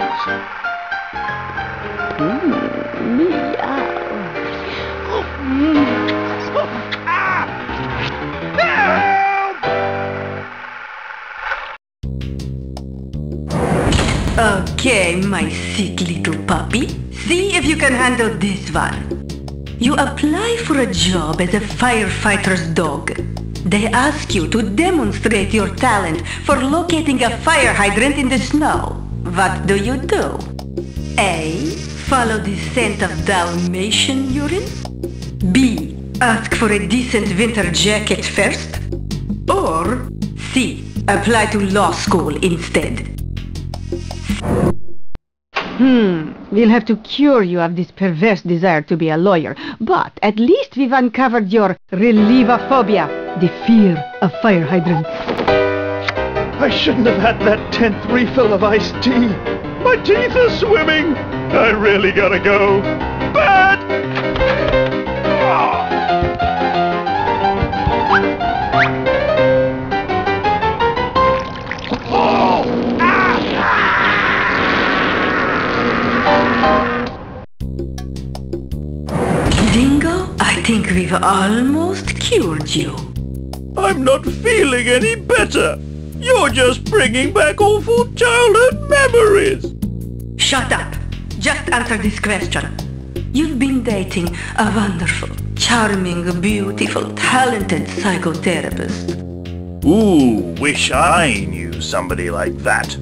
Okay, my sick little puppy. See if you can handle this one. You apply for a job as a firefighter's dog. They ask you to demonstrate your talent for locating a fire hydrant in the snow. What do you do? A. Follow the scent of Dalmatian urine? B. Ask for a decent winter jacket first? Or C. Apply to law school instead. Hmm, we'll have to cure you of this perverse desire to be a lawyer. But at least we've uncovered your relievophobia, the fear of fire hydrants. I shouldn't have had that tenth refill of iced tea. My teeth are swimming. I really gotta go. Bad! Dingo, think we've almost cured you. I'm not feeling any better. You're just bringing back awful childhood memories. Shut up. Just answer this question. You've been dating a wonderful, charming, beautiful, talented psychotherapist. Ooh, wish I knew somebody like that.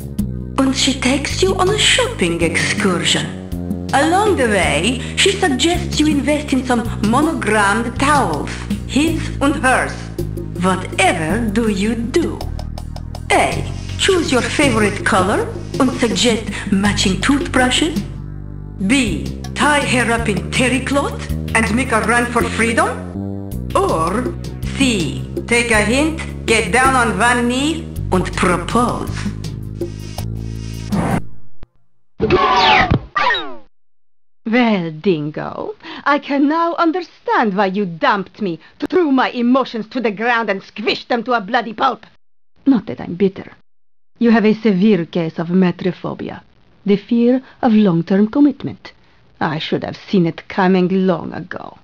And she takes you on a shopping excursion. Along the way, she suggests you invest in some monogrammed towels, his and hers. Whatever do you do? A. Choose your favorite color and suggest matching toothbrushes. B. Tie her up in terry cloth and make a run for freedom. Or C. Take a hint, get down on one knee and propose. Well, Dingo, I can now understand why you dumped me, threw my emotions to the ground and squished them to a bloody pulp. Not that I'm bitter. You have a severe case of metrophobia, the fear of long-term commitment. I should have seen it coming long ago.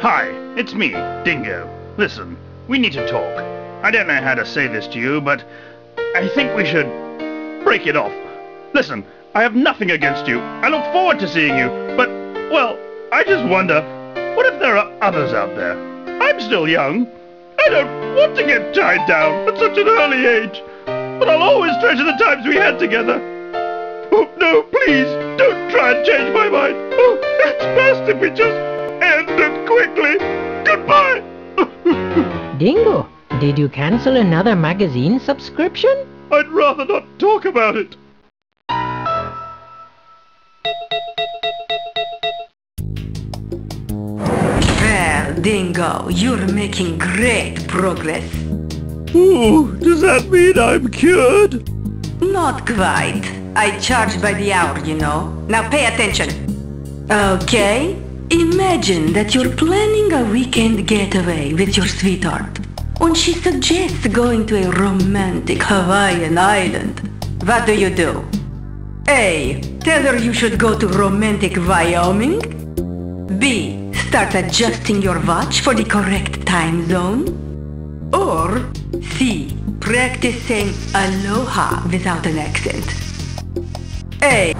Hi, it's me, Dingo. Listen, we need to talk. I don't know how to say this to you, but I think we should break it off. Listen, I have nothing against you. I look forward to seeing you, but, well, I just wonder, what if there are others out there? I'm still young. I don't want to get tied down at such an early age, but I'll always treasure the times we had together. Oh, no, please, don't try and change my mind. Oh, it's best if we just end it quickly. Goodbye. Dingo, did you cancel another magazine subscription? I'd rather not talk about it. Well, Dingo, you're making great progress. Ooh, does that mean I'm cured? Not quite. I charge by the hour, you know. Now pay attention. Okay? Imagine that you're planning a weekend getaway with your sweetheart. And she suggests going to a romantic Hawaiian island. What do you do? A. Tell her you should go to romantic Wyoming. B. Start adjusting your watch for the correct time zone. Or C. Practice saying aloha without an accent. A.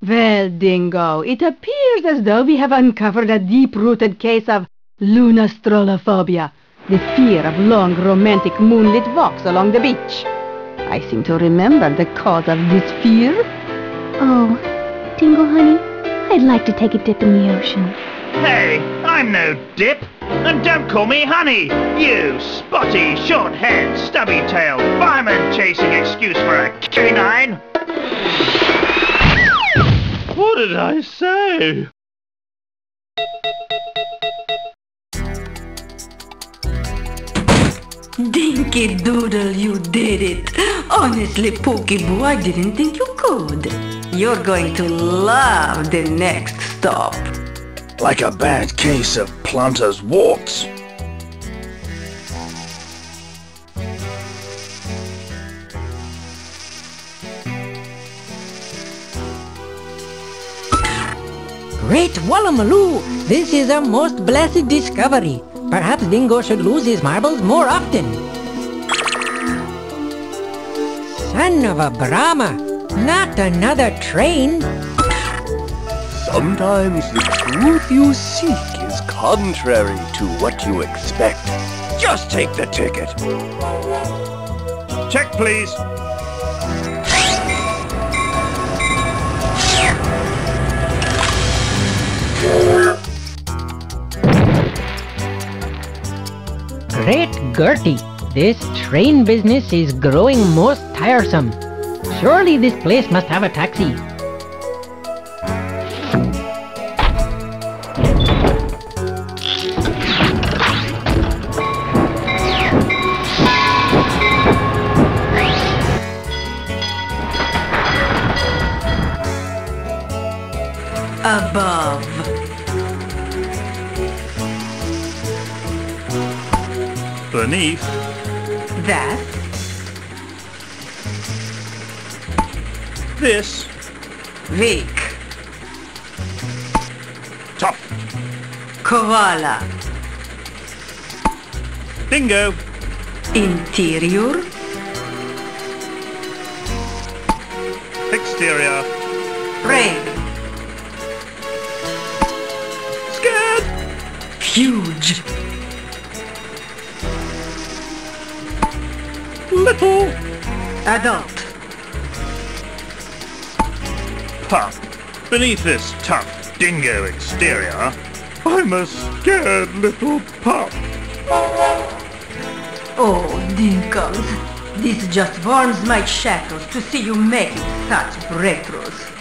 Well, Dingo, it appears as though we have uncovered a deep-rooted case of lunastrolophobia, the fear of long romantic moonlit walks along the beach. I seem to remember the cause of this fear. Oh, Dingle honey, I'd like to take a dip in the ocean. Hey, I'm no dip. And don't call me honey. You spotty, short-haired, stubby-tailed, fireman-chasing excuse for a canine. What did I say? Dinky Doodle, you did it. Honestly, Pookie Boo, I didn't think you could. You're going to love the next stop. Like a bad case of planter's warts. Great Wallamaloo! This is a most blessed discovery. Perhaps Dingo should lose his marbles more often. Son of a Brahma! Not another train! Sometimes the truth you seek is contrary to what you expect. Just take the ticket. Check, please. Great Gertie, this train business is growing most tiresome. Surely this place must have a taxi. Above. Beneath. That. This. Week. Top. Koala. Bingo. Interior. Exterior. Rain. Scared. Huge. Little. Adult. Pup. Beneath this tough dingo exterior, I'm a scared little pup. Oh, Dinkles. This just warms my shackles to see you making such breakthroughs.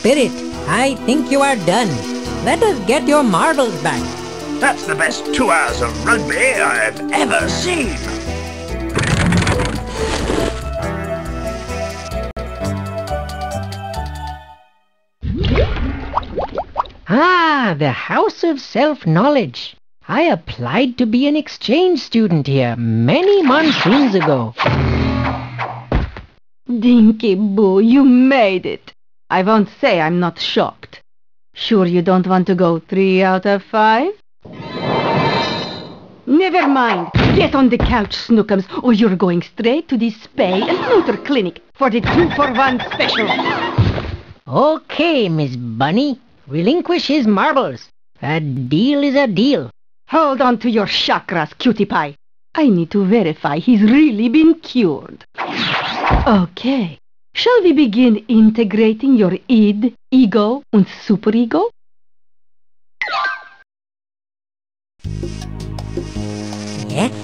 Spirit, I think you are done. Let us get your marbles back. That's the best two hours of rugby I've ever seen. Ah, the House of Self-Knowledge. I applied to be an exchange student here many monsoons ago. Dinky Boo, you made it. I won't say I'm not shocked. Sure you don't want to go three out of five? Never mind. Get on the couch, Snookums, or you're going straight to the spay and neuter clinic for the two-for-one special. Okay, Miss Bunny. Relinquish his marbles. A deal is a deal. Hold on to your chakras, cutie pie. I need to verify he's really been cured. Okay. Shall we begin integrating your id, ego, and superego? Yes?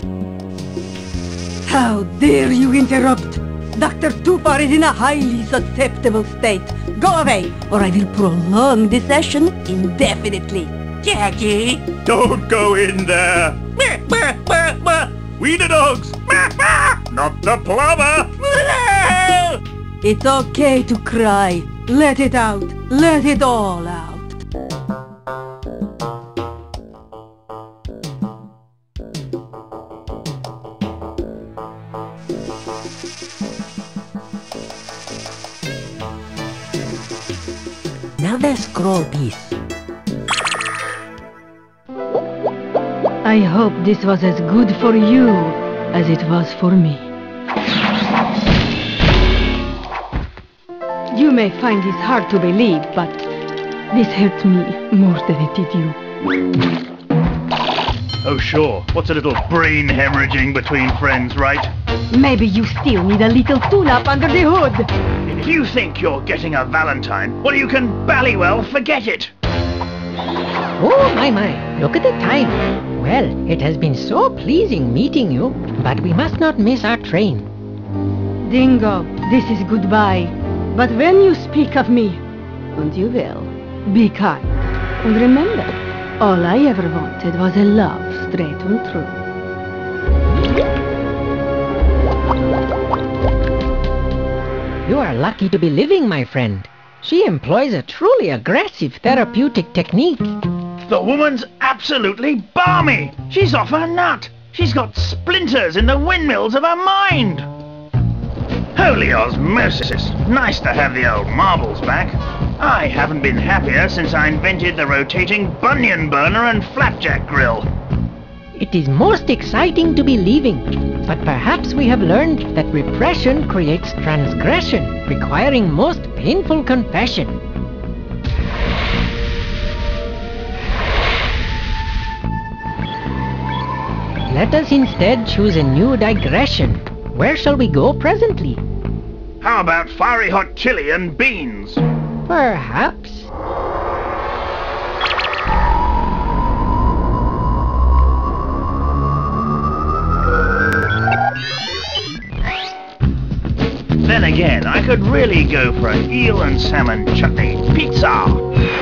How dare you interrupt? Dr. Tu Far is in a highly susceptible state. Go away, or I will prolong the session indefinitely. Jackie! Don't go in there. We the dogs. Not the plumber. It's okay to cry. Let it out. Let it all out. Now the scroll piece. I hope this was as good for you as it was for me. May find this hard to believe, but this hurt me more than it did you. Oh, sure. What's a little brain hemorrhaging between friends, right? Maybe you still need a little tune-up under the hood. If you think you're getting a Valentine, well, you can ballywell forget it. Oh, my, my. Look at the time. Well, it has been so pleasing meeting you, but we must not miss our train. Dingo, this is goodbye. But when you speak of me, and you will, be kind. And remember, all I ever wanted was a love straight and true. You are lucky to be living, my friend. She employs a truly aggressive therapeutic technique. The woman's absolutely balmy. She's off her nut. She's got splinters in the windmills of her mind. Holy osmosis. Nice to have the old marbles back. I haven't been happier since I invented the rotating bunion burner and flapjack grill. It is most exciting to be leaving, but perhaps we have learned that repression creates transgression, requiring most painful confession. Let us instead choose a new digression. Where shall we go presently? How about fiery hot chili and beans? Perhaps. Then again, I could really go for an eel and salmon chutney pizza.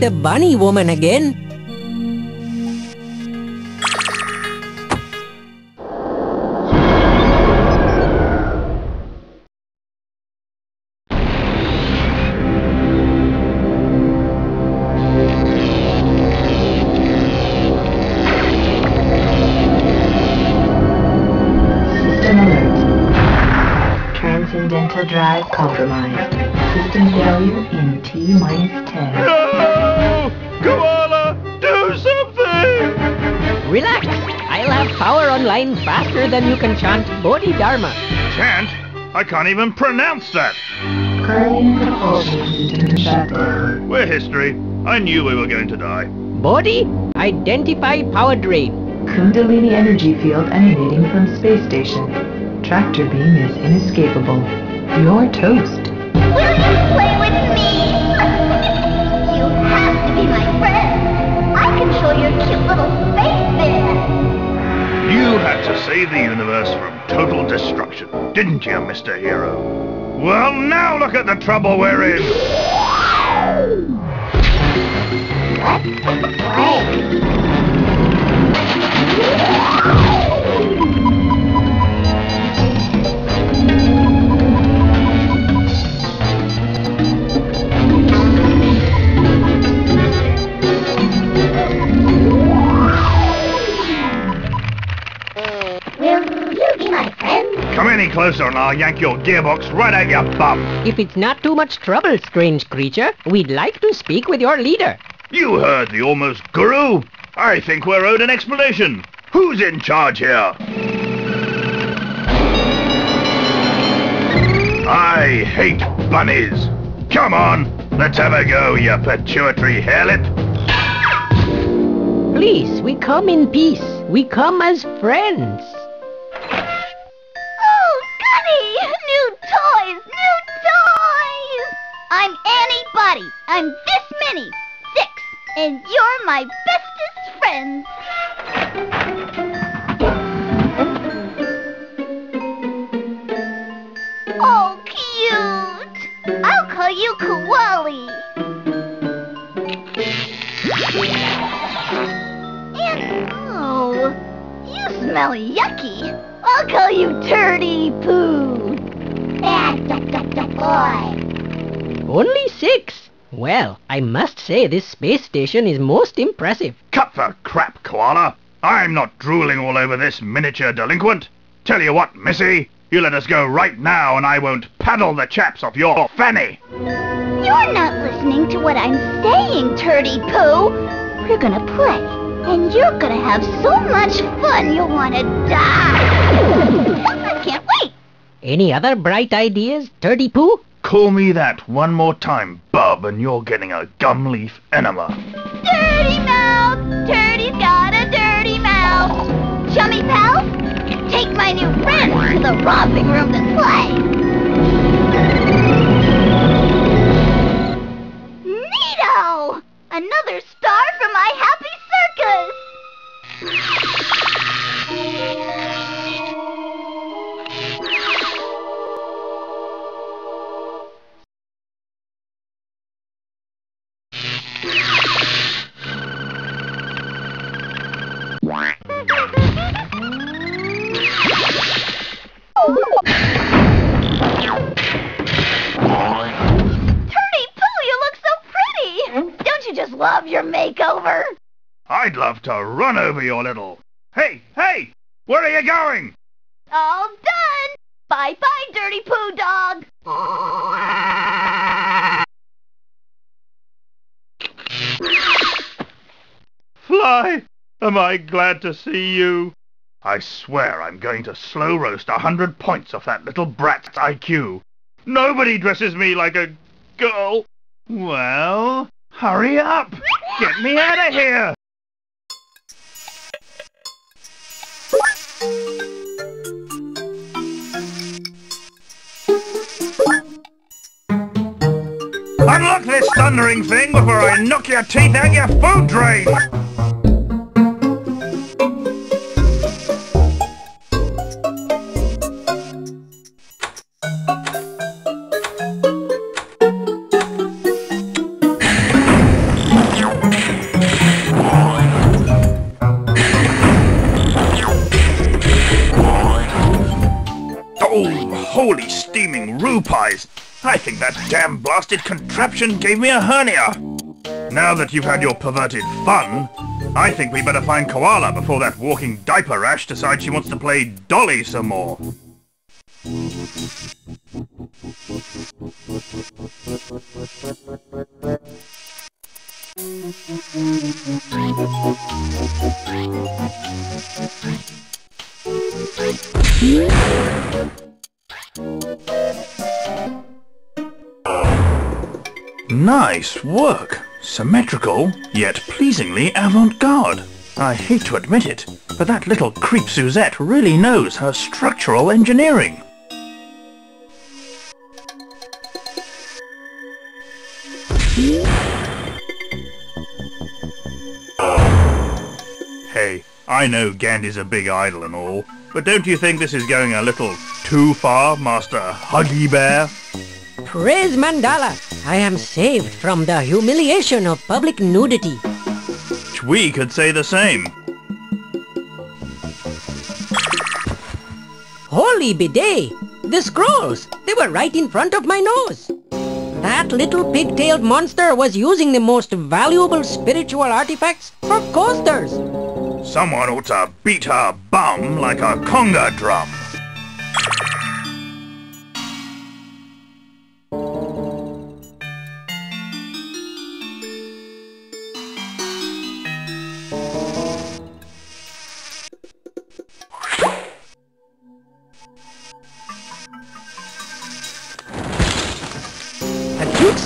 The bunny woman again. Can't even pronounce that. Current propulsion system shut down. We're history. I knew we were going to die. Body, identify power drain. Kundalini energy field emanating from space station. Tractor beam is inescapable. You're toast. Will you play with me? you have to be my friend. I control your cute little save the universe from total destruction, didn't you, Mr. Hero? Well, now look at the trouble we're in. Closer and I'll yank your gearbox right out your bum. If it's not too much trouble, strange creature, we'd like to speak with your leader. You heard the almost guru. I think we're owed an explanation. Who's in charge here? I hate bunnies. Come on, let's have a go, you pituitary hairlip. Please, we come in peace. We come as friends. Oh! New toys! New toys! I'm Annie Buddy. I'm this many. Six. And you're my bestest friends. Oh, cute! I'll call you Koali. And, oh, you smell yucky. I'll call you Turdy Poo. Bad duck duck duck boy. Only six. Well, I must say this space station is most impressive. Cut the crap, Koala. I'm not drooling all over this miniature delinquent. Tell you what, Missy, you let us go right now and I won't paddle the chaps off your fanny. You're not listening to what I'm saying, Turdy Poo. We're gonna play, and you're gonna have so much fun you'll wanna die. I can't wait. Any other bright ideas, Turdy Poo? Call me that one more time, bub, and you're getting a gum leaf enema. Dirty mouth! Turdy's got a dirty mouth! Chummy pals, take my new friend to the romping room to play! Neato! Another star for my happy circus! Poo, you look so pretty! Don't you just love your makeover? I'd love to run over your little... Hey, hey! Where are you going? All done! Bye bye, Dirty Poo Dog! Fly! Am I glad to see you? I swear I'm going to slow roast a hundred points off that little brat's IQ. Nobody dresses me like a girl. Well, hurry up! Get me out of here! Unlock this thundering thing before I knock your teeth out your food drain! I think that damn blasted contraption gave me a hernia! Now that you've had your perverted fun, I think we better find Koala before that walking diaper rash decides she wants to play Dolly some more. Nice work. Symmetrical, yet pleasingly avant-garde. I hate to admit it, but that little creep Suzette really knows her structural engineering. Hey, I know Gandhi's a big idol and all, but don't you think this is going a little too far, Master Huggy Bear? Praise Mandala! I am saved from the humiliation of public nudity. We could say the same. Holy bidet! The scrolls! They were right in front of my nose! That little pig-tailed monster was using the most valuable spiritual artifacts for coasters! Someone ought to beat her bum like a conga drum.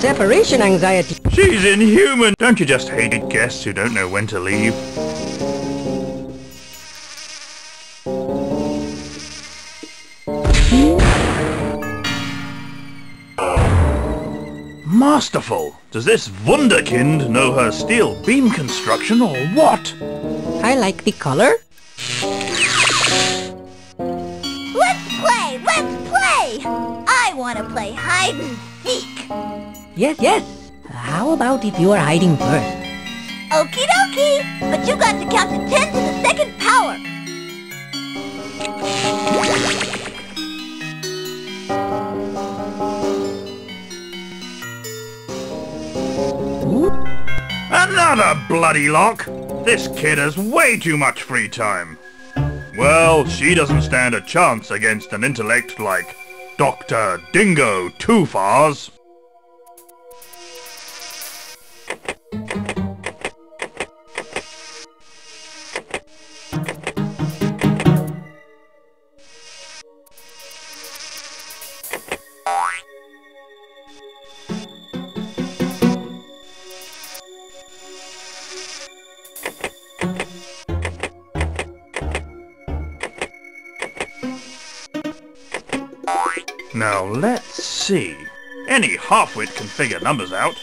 Separation anxiety. She's inhuman! Don't you just hate guests who don't know when to leave? Masterful! Does this wunderkind know her steel beam construction or what? I like the color. Let's play! Let's play! I want to play hide and seek. Yes, yes. How about if you are hiding first? Okie dokie! But you got to count to ten to the second power. Another bloody lock! This kid has way too much free time. Well, she doesn't stand a chance against an intellect like Dr. Dingo Tu Far's. See. Any halfwit can figure numbers out.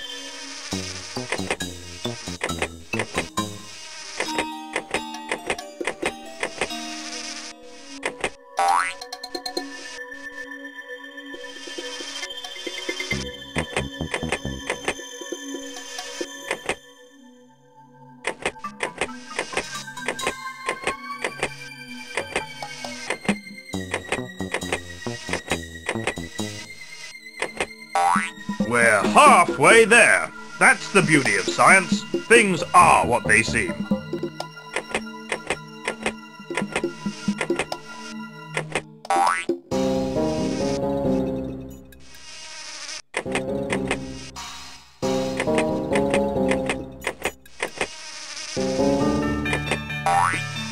That's the beauty of science. Things are what they seem.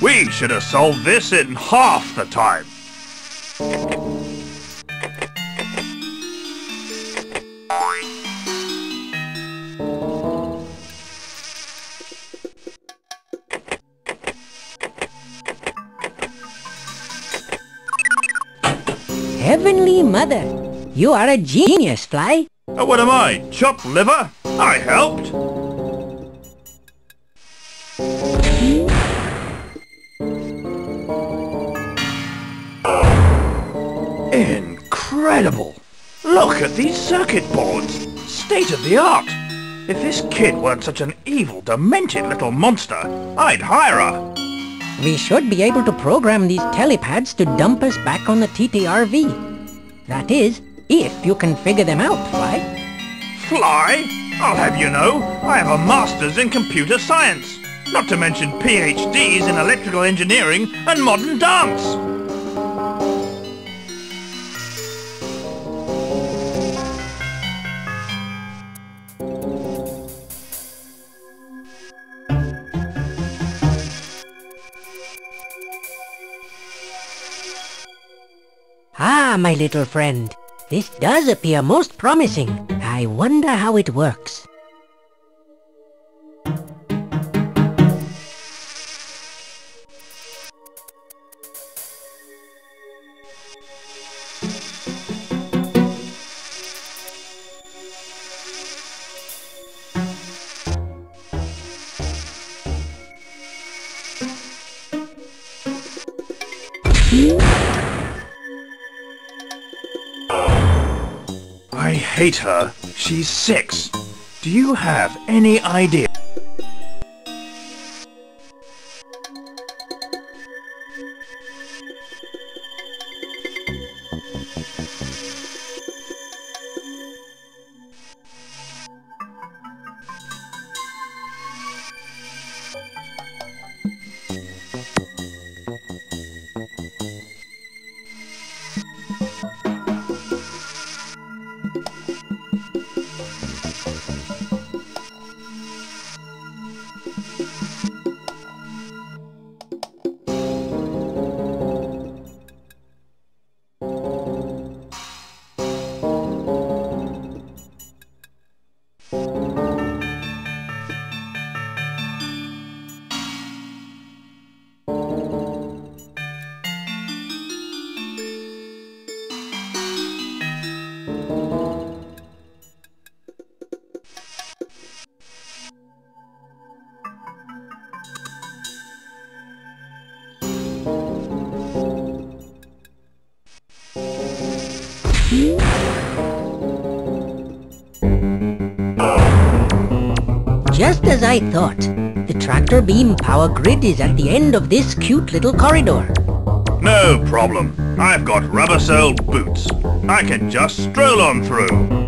We should have solved this in half the time. You are a genius, Fly. Uh, what am I, chopped liver? I helped. Incredible! Look at these circuit boards! State of the art! If this kid weren't such an evil, demented little monster, I'd hire her. We should be able to program these telepads to dump us back on the TTRV. That is, if you can figure them out, Fly. Fly? I'll have you know, I have a master's in computer science, not to mention PhDs in electrical engineering and modern dance. Ah, my little friend. This does appear most promising. I wonder how it works. Her. She's six. Do you have any idea? Grid is at the end of this cute little corridor. No problem. I've got rubber-soled boots. I can just stroll on through.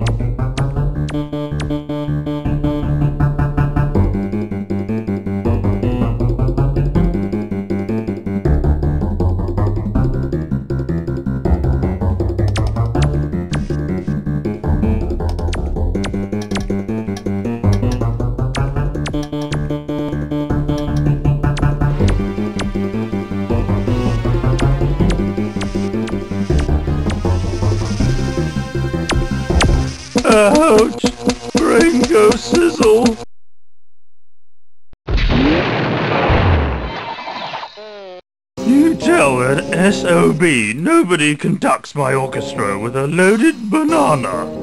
SOB nobody conducts my orchestra with a loaded banana.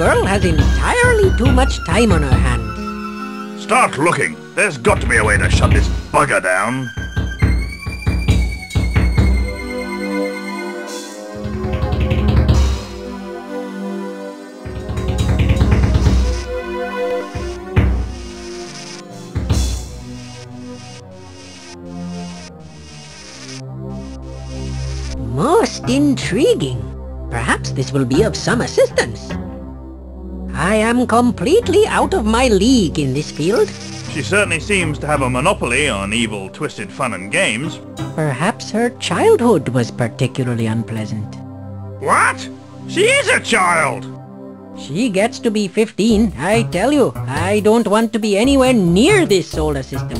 Girl has entirely too much time on her hands. Start looking. There's got to be a way to shut this bugger down. Most intriguing. Perhaps this will be of some assistance. I am completely out of my league in this field. She certainly seems to have a monopoly on evil, twisted fun and games. Perhaps her childhood was particularly unpleasant. What? She is a child! She gets to be 15, I tell you. I don't want to be anywhere near this solar system.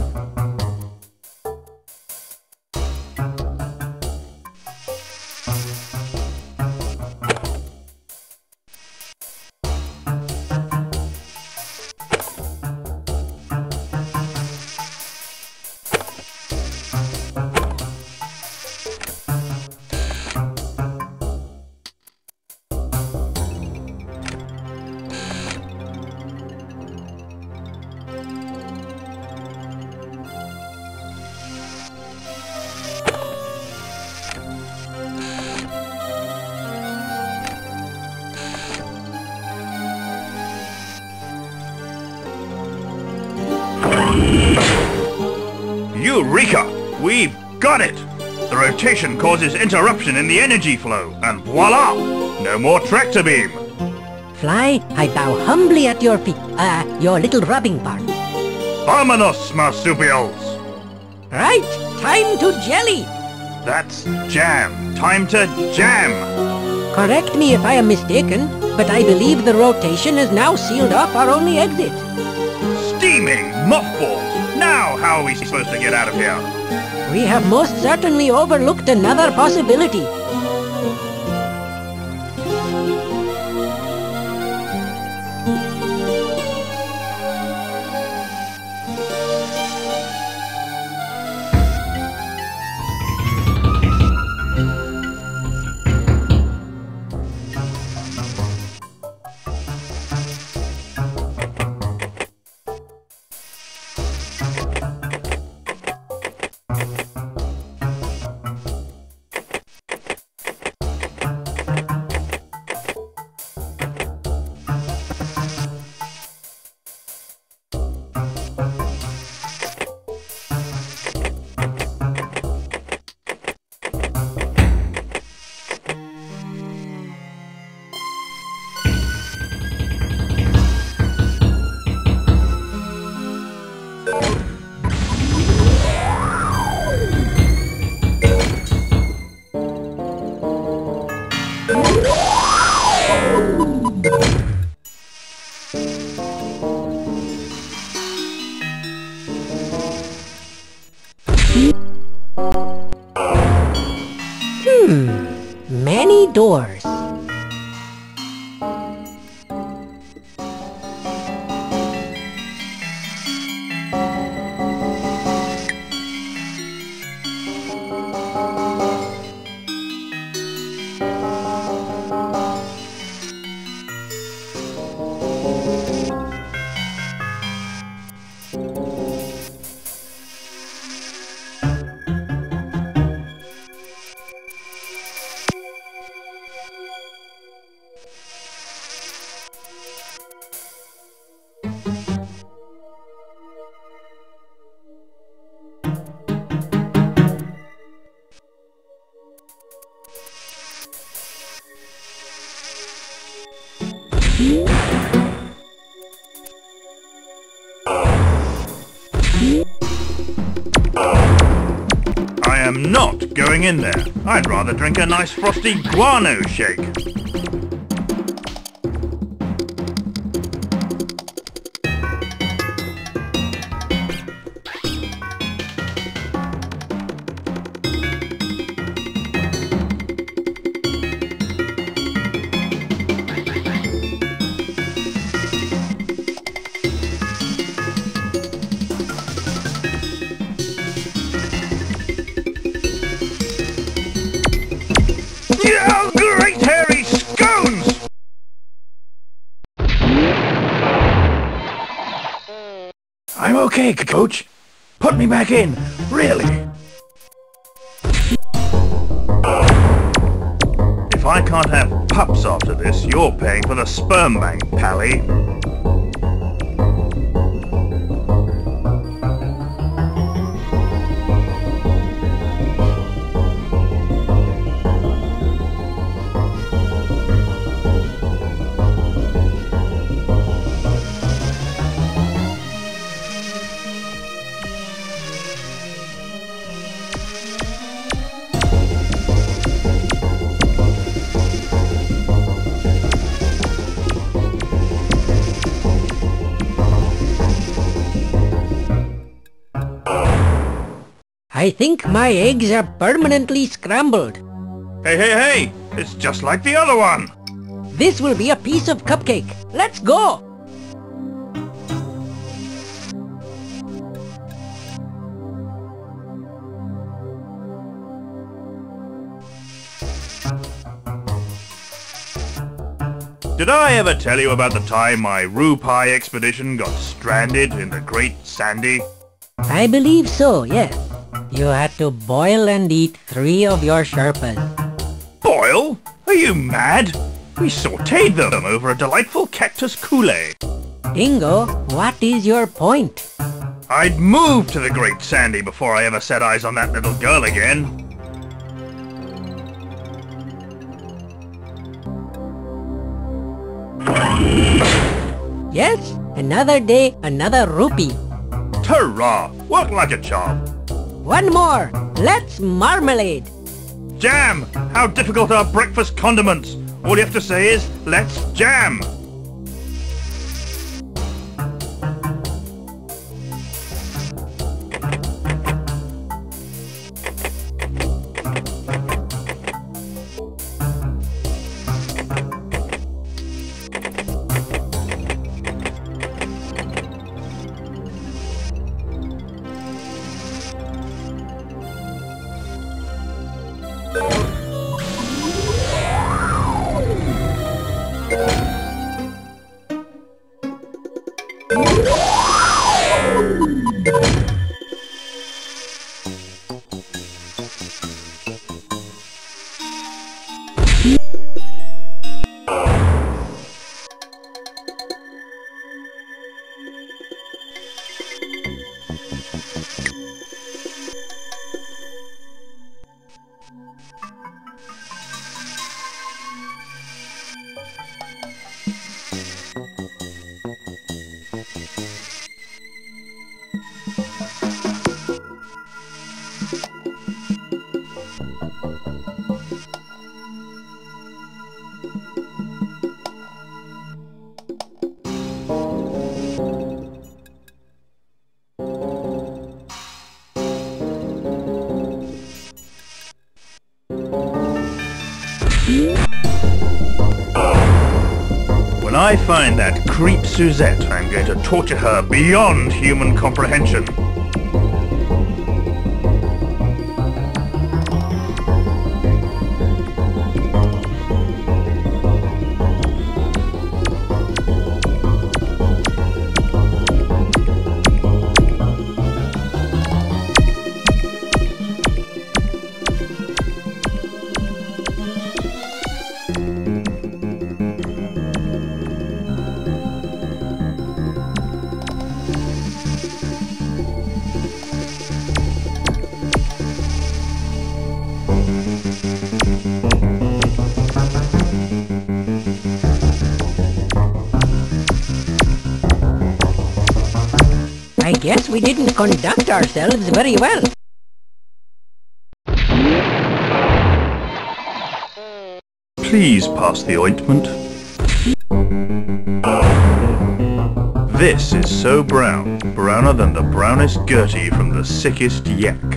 Rotation causes interruption in the energy flow, and voila! No more tractor beam! Fly, I bow humbly at your feet. Ah, your little rubbing part. Vamonos, marsupials! Right, time to jelly! That's jam. Time to jam! Correct me if I am mistaken, but I believe the rotation has now sealed off our only exit. Steaming mothballs! Now how are we supposed to get out of here? We have most certainly overlooked another possibility. In there. I'd rather drink a nice frosty guano shake. Okay, coach. Put me back in. Really. If I can't have pups after this, you're paying for the sperm bank, Pally. I think my eggs are permanently scrambled. Hey, hey, hey! It's just like the other one! This will be a piece of cupcake. Let's go! Did I ever tell you about the time my Pie expedition got stranded in the Great Sandy? I believe so, yes. You had to boil and eat three of your Sherpas. Boil? Are you mad? We sautéed them over a delightful cactus coulis. Dingo, what is your point? I'd move to the Great Sandy before I ever set eyes on that little girl again. Yes, another day, another rupee. Hurrah! Work like a charm. One more. Let's marmalade. Jam! How difficult are breakfast condiments? All you have to say is, let's jam! I find that creep Suzette, I'm going to torture her beyond human comprehension. Conduct ourselves very well. Please pass the ointment. This is so brown, browner than the brownest Gertie from the sickest yak.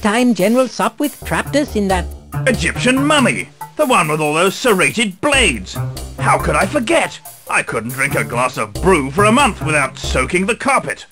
Time General Sopwith trapped us in that... Egyptian mummy! The one with all those serrated blades! How could I forget? I couldn't drink a glass of brew for a month without soaking the carpet.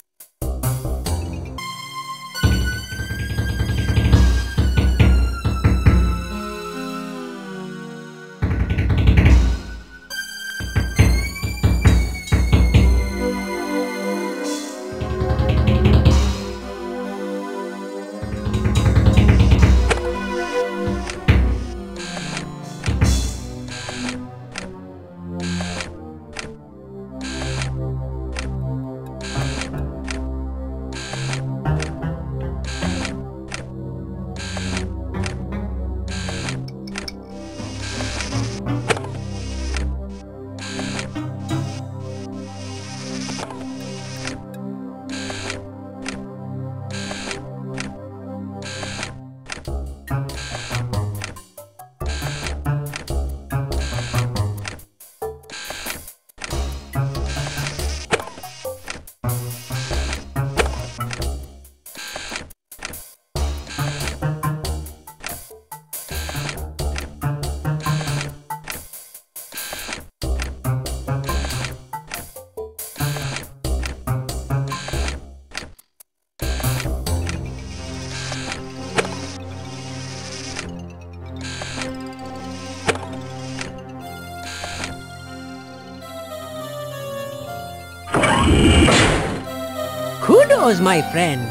My friends.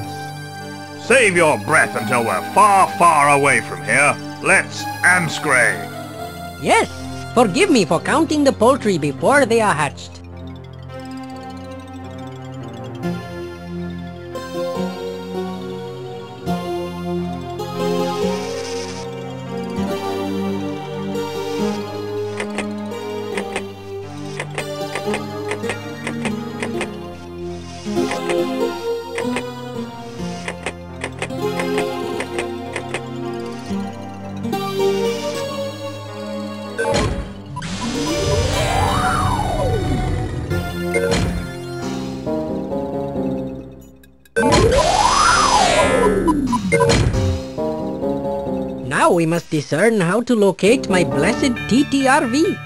Save your breath until we're far, far away from here. Let's Amscray. Yes, forgive me for counting the poultry before they are hatched. Discern how to locate my blessed TTRV.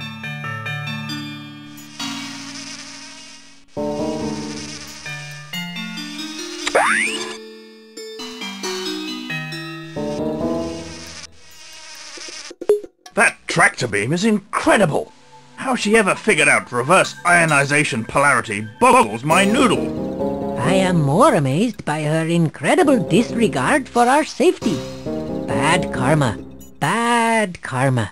That tractor beam is incredible. How she ever figured out reverse ionization polarity boggles my noodle. I am more amazed by her incredible disregard for our safety. Bad karma. Bad karma.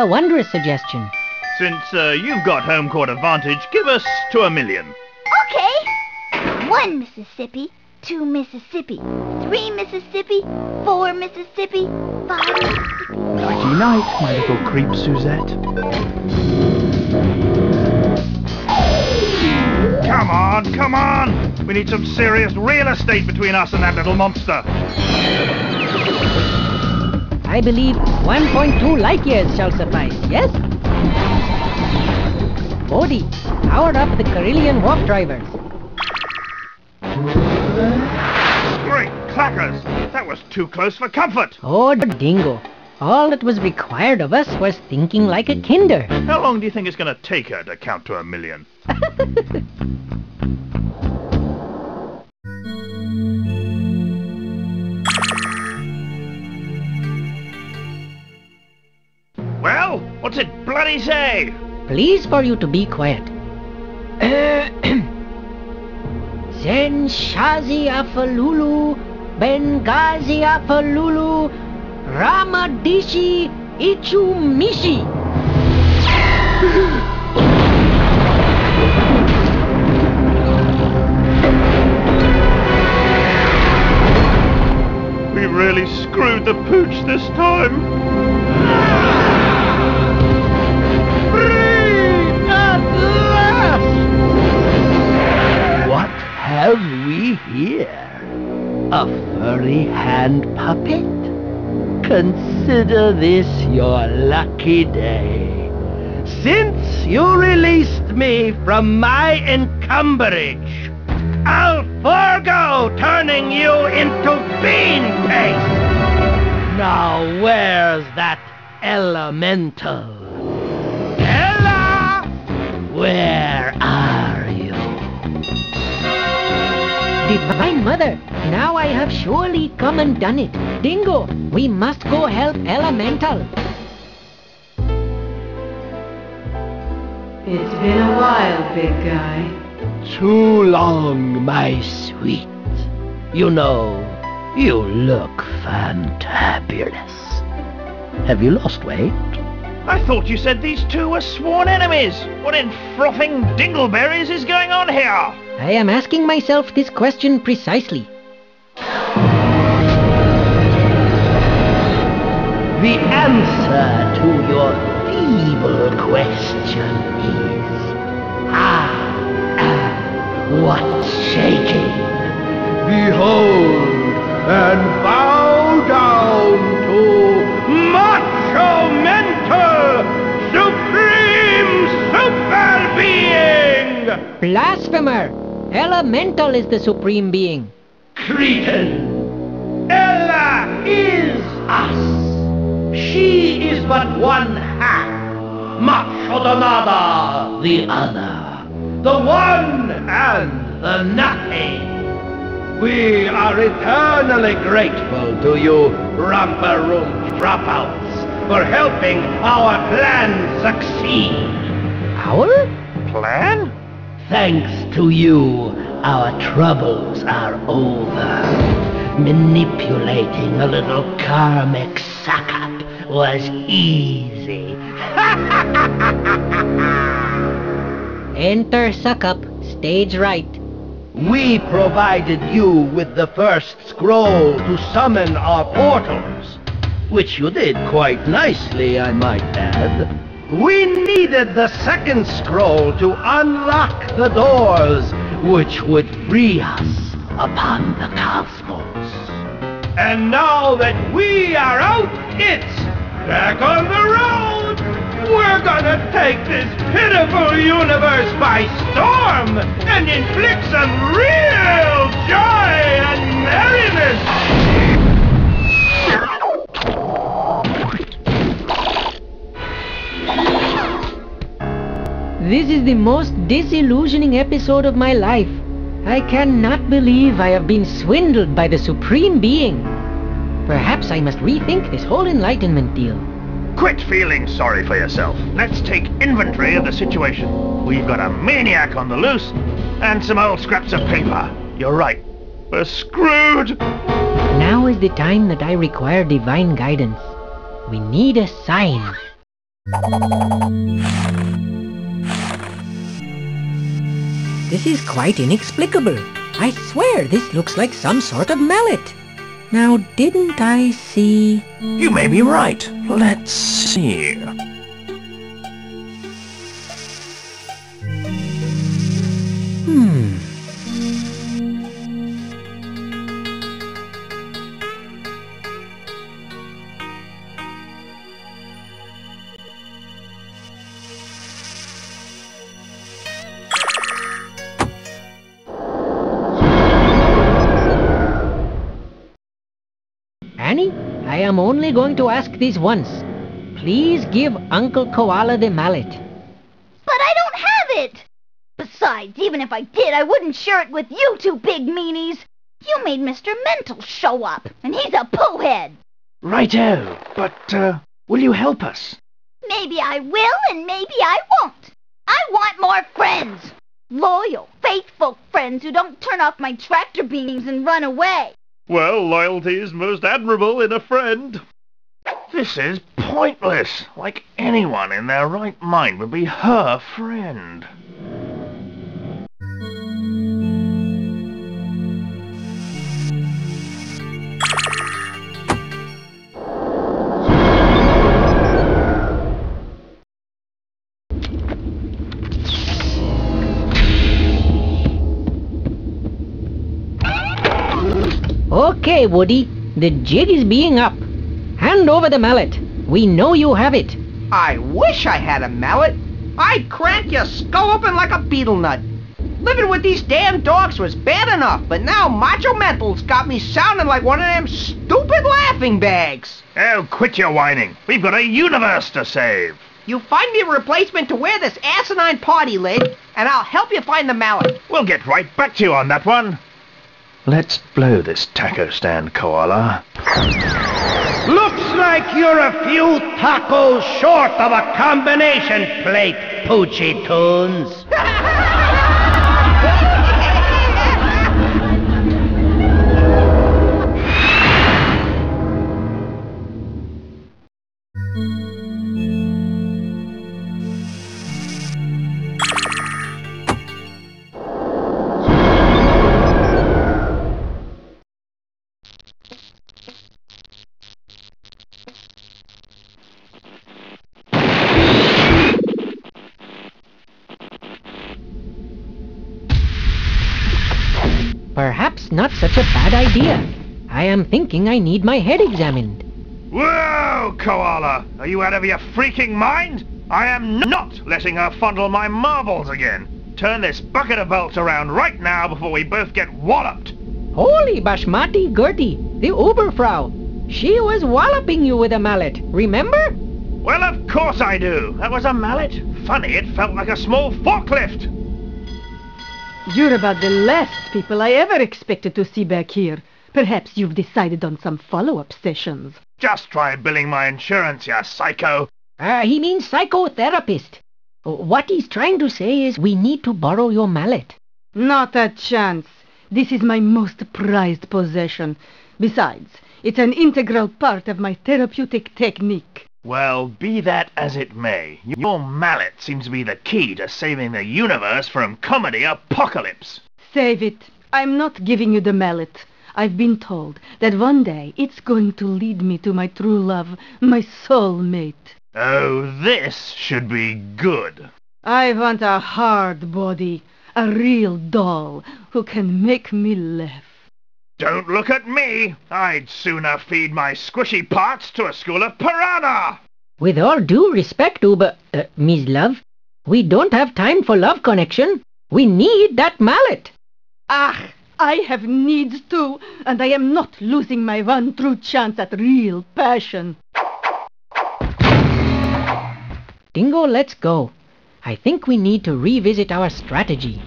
A wondrous suggestion. Since uh, you've got home court advantage, give us to a million. Okay! One Mississippi, two Mississippi, three Mississippi, four Mississippi, five Mississippi. Nighty night, my little creep Suzette. Come on, come on! We need some serious real estate between us and that little monster. I believe 1.2 light years shall suffice, yes? Bodhi, power up the Carillion walk drivers. Great clackers! That was too close for comfort! Oh, Dingo. All that was required of us was thinking like a kinder. How long do you think it's going to take her to count to a million? what's it bloody say? Please for you to be quiet. Zen Shazi Afalulu, Benghazi Afalulu, Ramadishi Ichumishi. We really screwed the pooch this time. A furry hand puppet? Consider this your lucky day. Since you released me from my encumberage, I'll forego turning you into bean paste. Now where's that elemental? Ella! Where are you? Divine Mother, now I have surely come and done it. Dingo, we must go help Elemental. It's been a while, big guy. Too long, my sweet. You know, you look fantabulous. Have you lost weight? I thought you said these two were sworn enemies. What in frothing dingleberries is going on here? I am asking myself this question precisely. The answer to your feeble question is I am what's shaking. Behold and bow down to Macho Mental Supreme Super Being! Blasphemer! Elemental is the supreme being. Cretin! Ella is us! She is but one half. Macho Donada, the other. The one and the nothing. We are eternally grateful to you, romper room dropouts, for helping our plan succeed. Our plan? Thanks to you, our troubles are over. Manipulating a little karmic suck-up was easy. Enter Suckup, stage right. We provided you with the first scroll to summon our portals, which you did quite nicely, I might add. We needed the second scroll to unlock the doors, which would free us upon the cosmos. And now that we are out, it's back on the road! We're gonna take this pitiful universe by storm and inflict some real joy and merriment! This is the most disillusioning episode of my life. I cannot believe I have been swindled by the Supreme Being. Perhaps I must rethink this whole enlightenment deal. Quit feeling sorry for yourself. Let's take inventory of the situation. We've got a maniac on the loose and some old scraps of paper. You're right. We're screwed. Now is the time that I require divine guidance. We need a sign. This is quite inexplicable. I swear this looks like some sort of mallet. Now, didn't I see... You may be right. Let's see. Hmm. Am only going to ask this once. Please give Uncle Koala the mallet. But I don't have it! Besides, even if I did, I wouldn't share it with you two big meanies. You made Mr. Mental show up, and he's a poohead. Righto, but, uh, will you help us? Maybe I will, and maybe I won't. I want more friends. Loyal, faithful friends who don't turn off my tractor beams and run away. Well, loyalty is most admirable in a friend. This is pointless. Like anyone in their right mind would be her friend. Okay, Woody. The jig is being up. Hand over the mallet. We know you have it. I wish I had a mallet. I'd crank your skull open like a betel nut. Living with these damn dogs was bad enough, but now Macho Mental's got me sounding like one of them stupid laughing bags. Oh, quit your whining. We've got a universe to save. You find me a replacement to wear this asinine party leg, and I'll help you find the mallet. We'll get right back to you on that one. Let's blow this taco stand, Koala. Looks like you're a few tacos short of a combination plate, Poochie Tunes. such a bad idea. I am thinking I need my head examined. Whoa, Koala! Are you out of your freaking mind? I am not letting her fondle my marbles again. Turn this bucket of bolts around right now before we both get walloped. Holy Bashmati Gertie, the Uberfrau. She was walloping you with a mallet, remember? Well, of course I do. That was a mallet. Funny, it felt like a small forklift. You're about the last people I ever expected to see back here. Perhaps you've decided on some follow-up sessions. Just try billing my insurance, you psycho. Uh, he means psychotherapist. What he's trying to say is we need to borrow your mallet. Not a chance. This is my most prized possession. Besides, it's an integral part of my therapeutic technique. Well, be that as it may, your mallet seems to be the key to saving the universe from comedy apocalypse. Save it. I'm not giving you the mallet. I've been told that one day it's going to lead me to my true love, my soulmate. Oh, this should be good. I want a hard body, a real doll who can make me laugh. Don't look at me. I'd sooner feed my squishy parts to a school of piranha. With all due respect, Uber, uh, Miss Love, we don't have time for love connection. We need that mallet. Ah, I have needs too, and I am not losing my one true chance at real passion. Dingo, let's go. I think we need to revisit our strategy.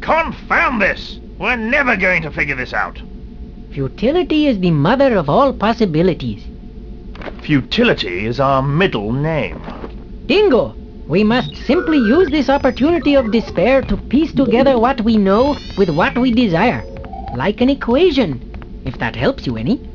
Confound this! We're never going to figure this out. Futility is the mother of all possibilities. Futility is our middle name. Dingo! We must simply use this opportunity of despair to piece together what we know with what we desire. Like an equation, if that helps you any.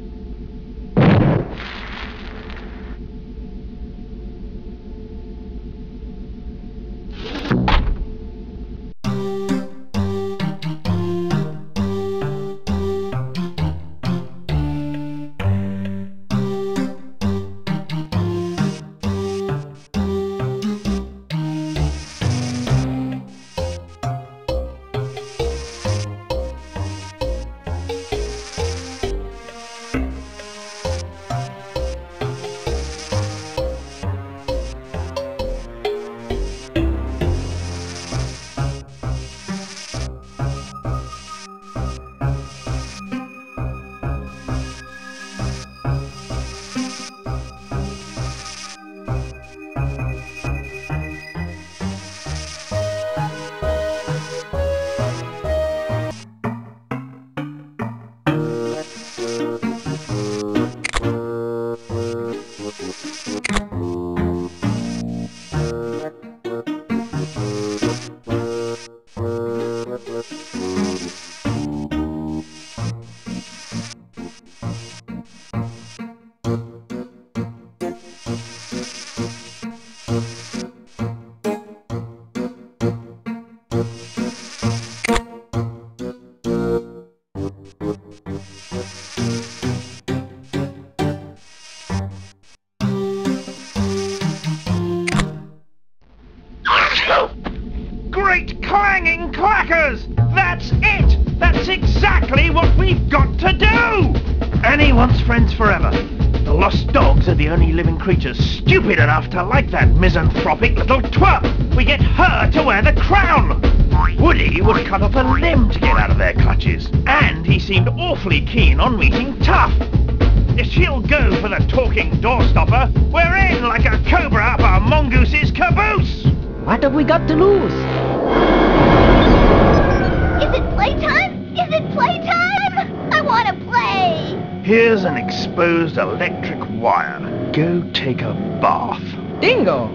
Exposed electric wire. Go take a bath. Dingo!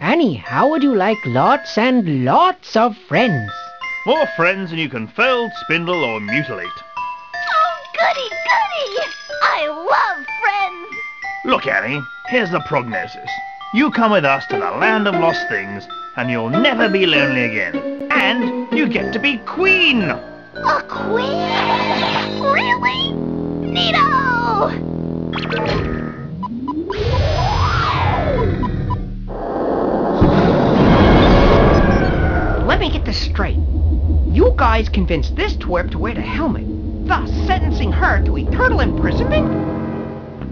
Annie, how would you like lots and lots of friends? More friends than you can fold, spindle, or mutilate. Oh, goody, goody! I love friends. Look, Annie, here's the prognosis. You come with us to the land of lost things, and you'll never be lonely again. And you get to be queen! A queen? Really? Neato! Let me get this straight. You guys convinced this twerp to wear the helmet, thus sentencing her to eternal imprisonment?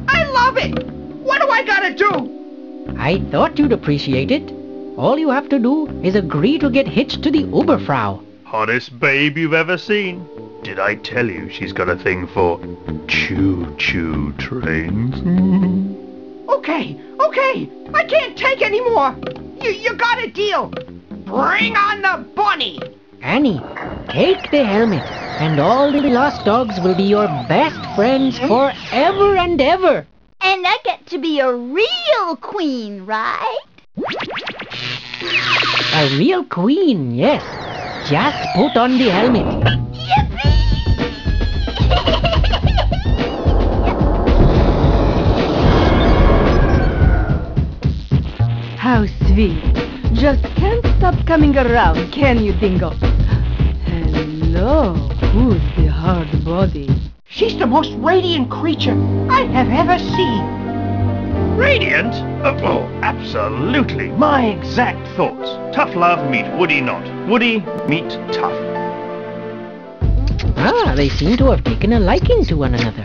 I love it! What do I gotta do? I thought you'd appreciate it. All you have to do is agree to get hitched to the Uberfrau. Hottest babe you've ever seen. Did I tell you she's got a thing for choo-choo trains? Okay, okay, I can't take any more. You, you got a deal. Bring on the bunny. Annie, take the helmet, and all the lost dogs will be your best friends hmm? forever and ever. And I get to be a real queen, right? A real queen, yes. Just put on the helmet. How sweet. Just can't stop coming around, can you, Dingo? Hello, who's the hard body? She's the most radiant creature I have ever seen. Radiant? Oh, absolutely. My exact thoughts. Tough love meet Woody not. Woody meet tough. Ah, they seem to have taken a liking to one another.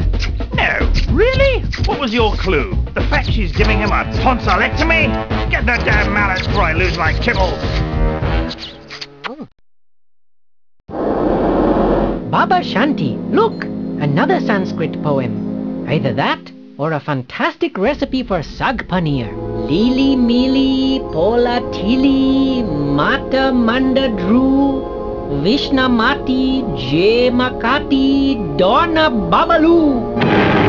No, really? What was your clue? The fact she's giving him a tonsillectomy? Get that damn mallet before I lose my kibbles. Baba Shanti, look! Another Sanskrit poem. Either that or a fantastic recipe for sag paneer. Lili mili pola tili mata manda dru Vishnamati J Makati Donna Babalu.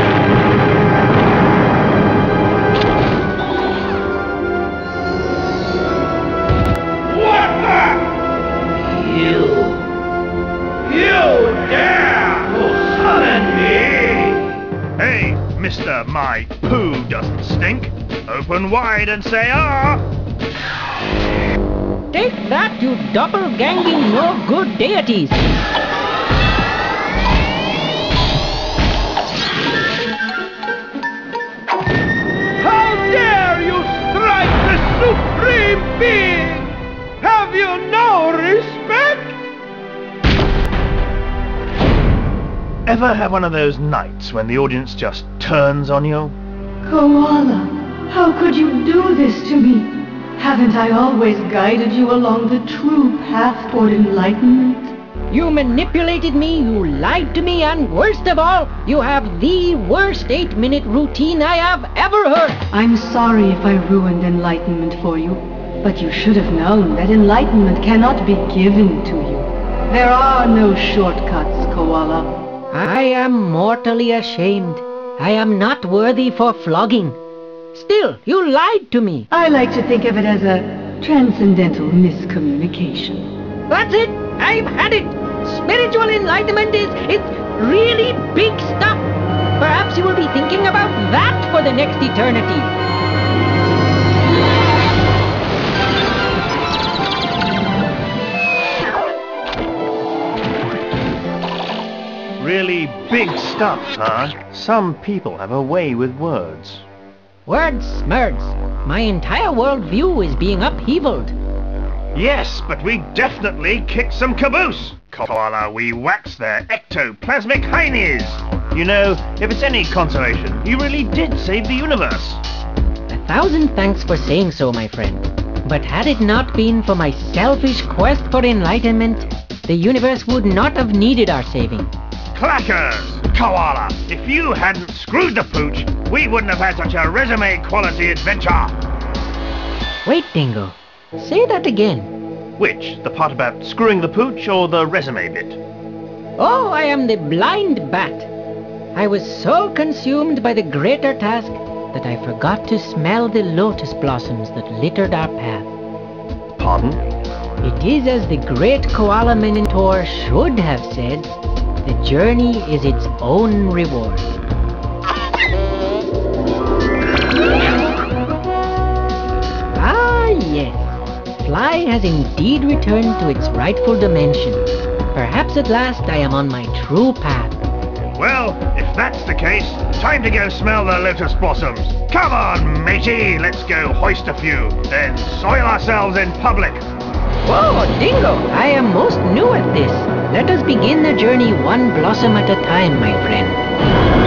Mr. My Poo Doesn't Stink. Open wide and say ah! Take that, you double-ganging no-good deities! How dare you strike the Supreme Being? Have you no respect? Ever have one of those nights when the audience just turns on you? Koala, how could you do this to me? Haven't I always guided you along the true path toward enlightenment? You manipulated me, you lied to me, and worst of all, you have the worst eight-minute routine I have ever heard. I'm sorry if I ruined enlightenment for you, but you should have known that enlightenment cannot be given to you. There are no shortcuts, Koala. I am mortally ashamed. I am not worthy for flogging. Still, you lied to me. I like to think of it as a transcendental miscommunication. That's it. I've had it. Spiritual enlightenment is, it's really big stuff. Perhaps you will be thinking about that for the next eternity. Really big stuff, huh? Some people have a way with words. Words, smurds. My entire worldview is being upheavaled. Yes, but we definitely kicked some caboose. Koala, we waxed their ectoplasmic heinies. You know, if it's any consolation, you really did save the universe. A thousand thanks for saying so, my friend. But had it not been for my selfish quest for enlightenment, the universe would not have needed our saving. Clackers! Koala! If you hadn't screwed the pooch, we wouldn't have had such a resume quality adventure! Wait, Dingo. Say that again. Which? The part about screwing the pooch or the resume bit? Oh, I am the blind bat. I was so consumed by the greater task that I forgot to smell the lotus blossoms that littered our path. Pardon? It is as the great koala mentor should have said, the journey is its own reward. Ah, yes. Fly has indeed returned to its rightful dimension. Perhaps at last I am on my true path. Well, if that's the case, time to go smell the lotus blossoms. Come on, matey, let's go hoist a few, then soil ourselves in public. Whoa, Dingo, I am most new at this. Let us begin the journey one blossom at a time, my friend.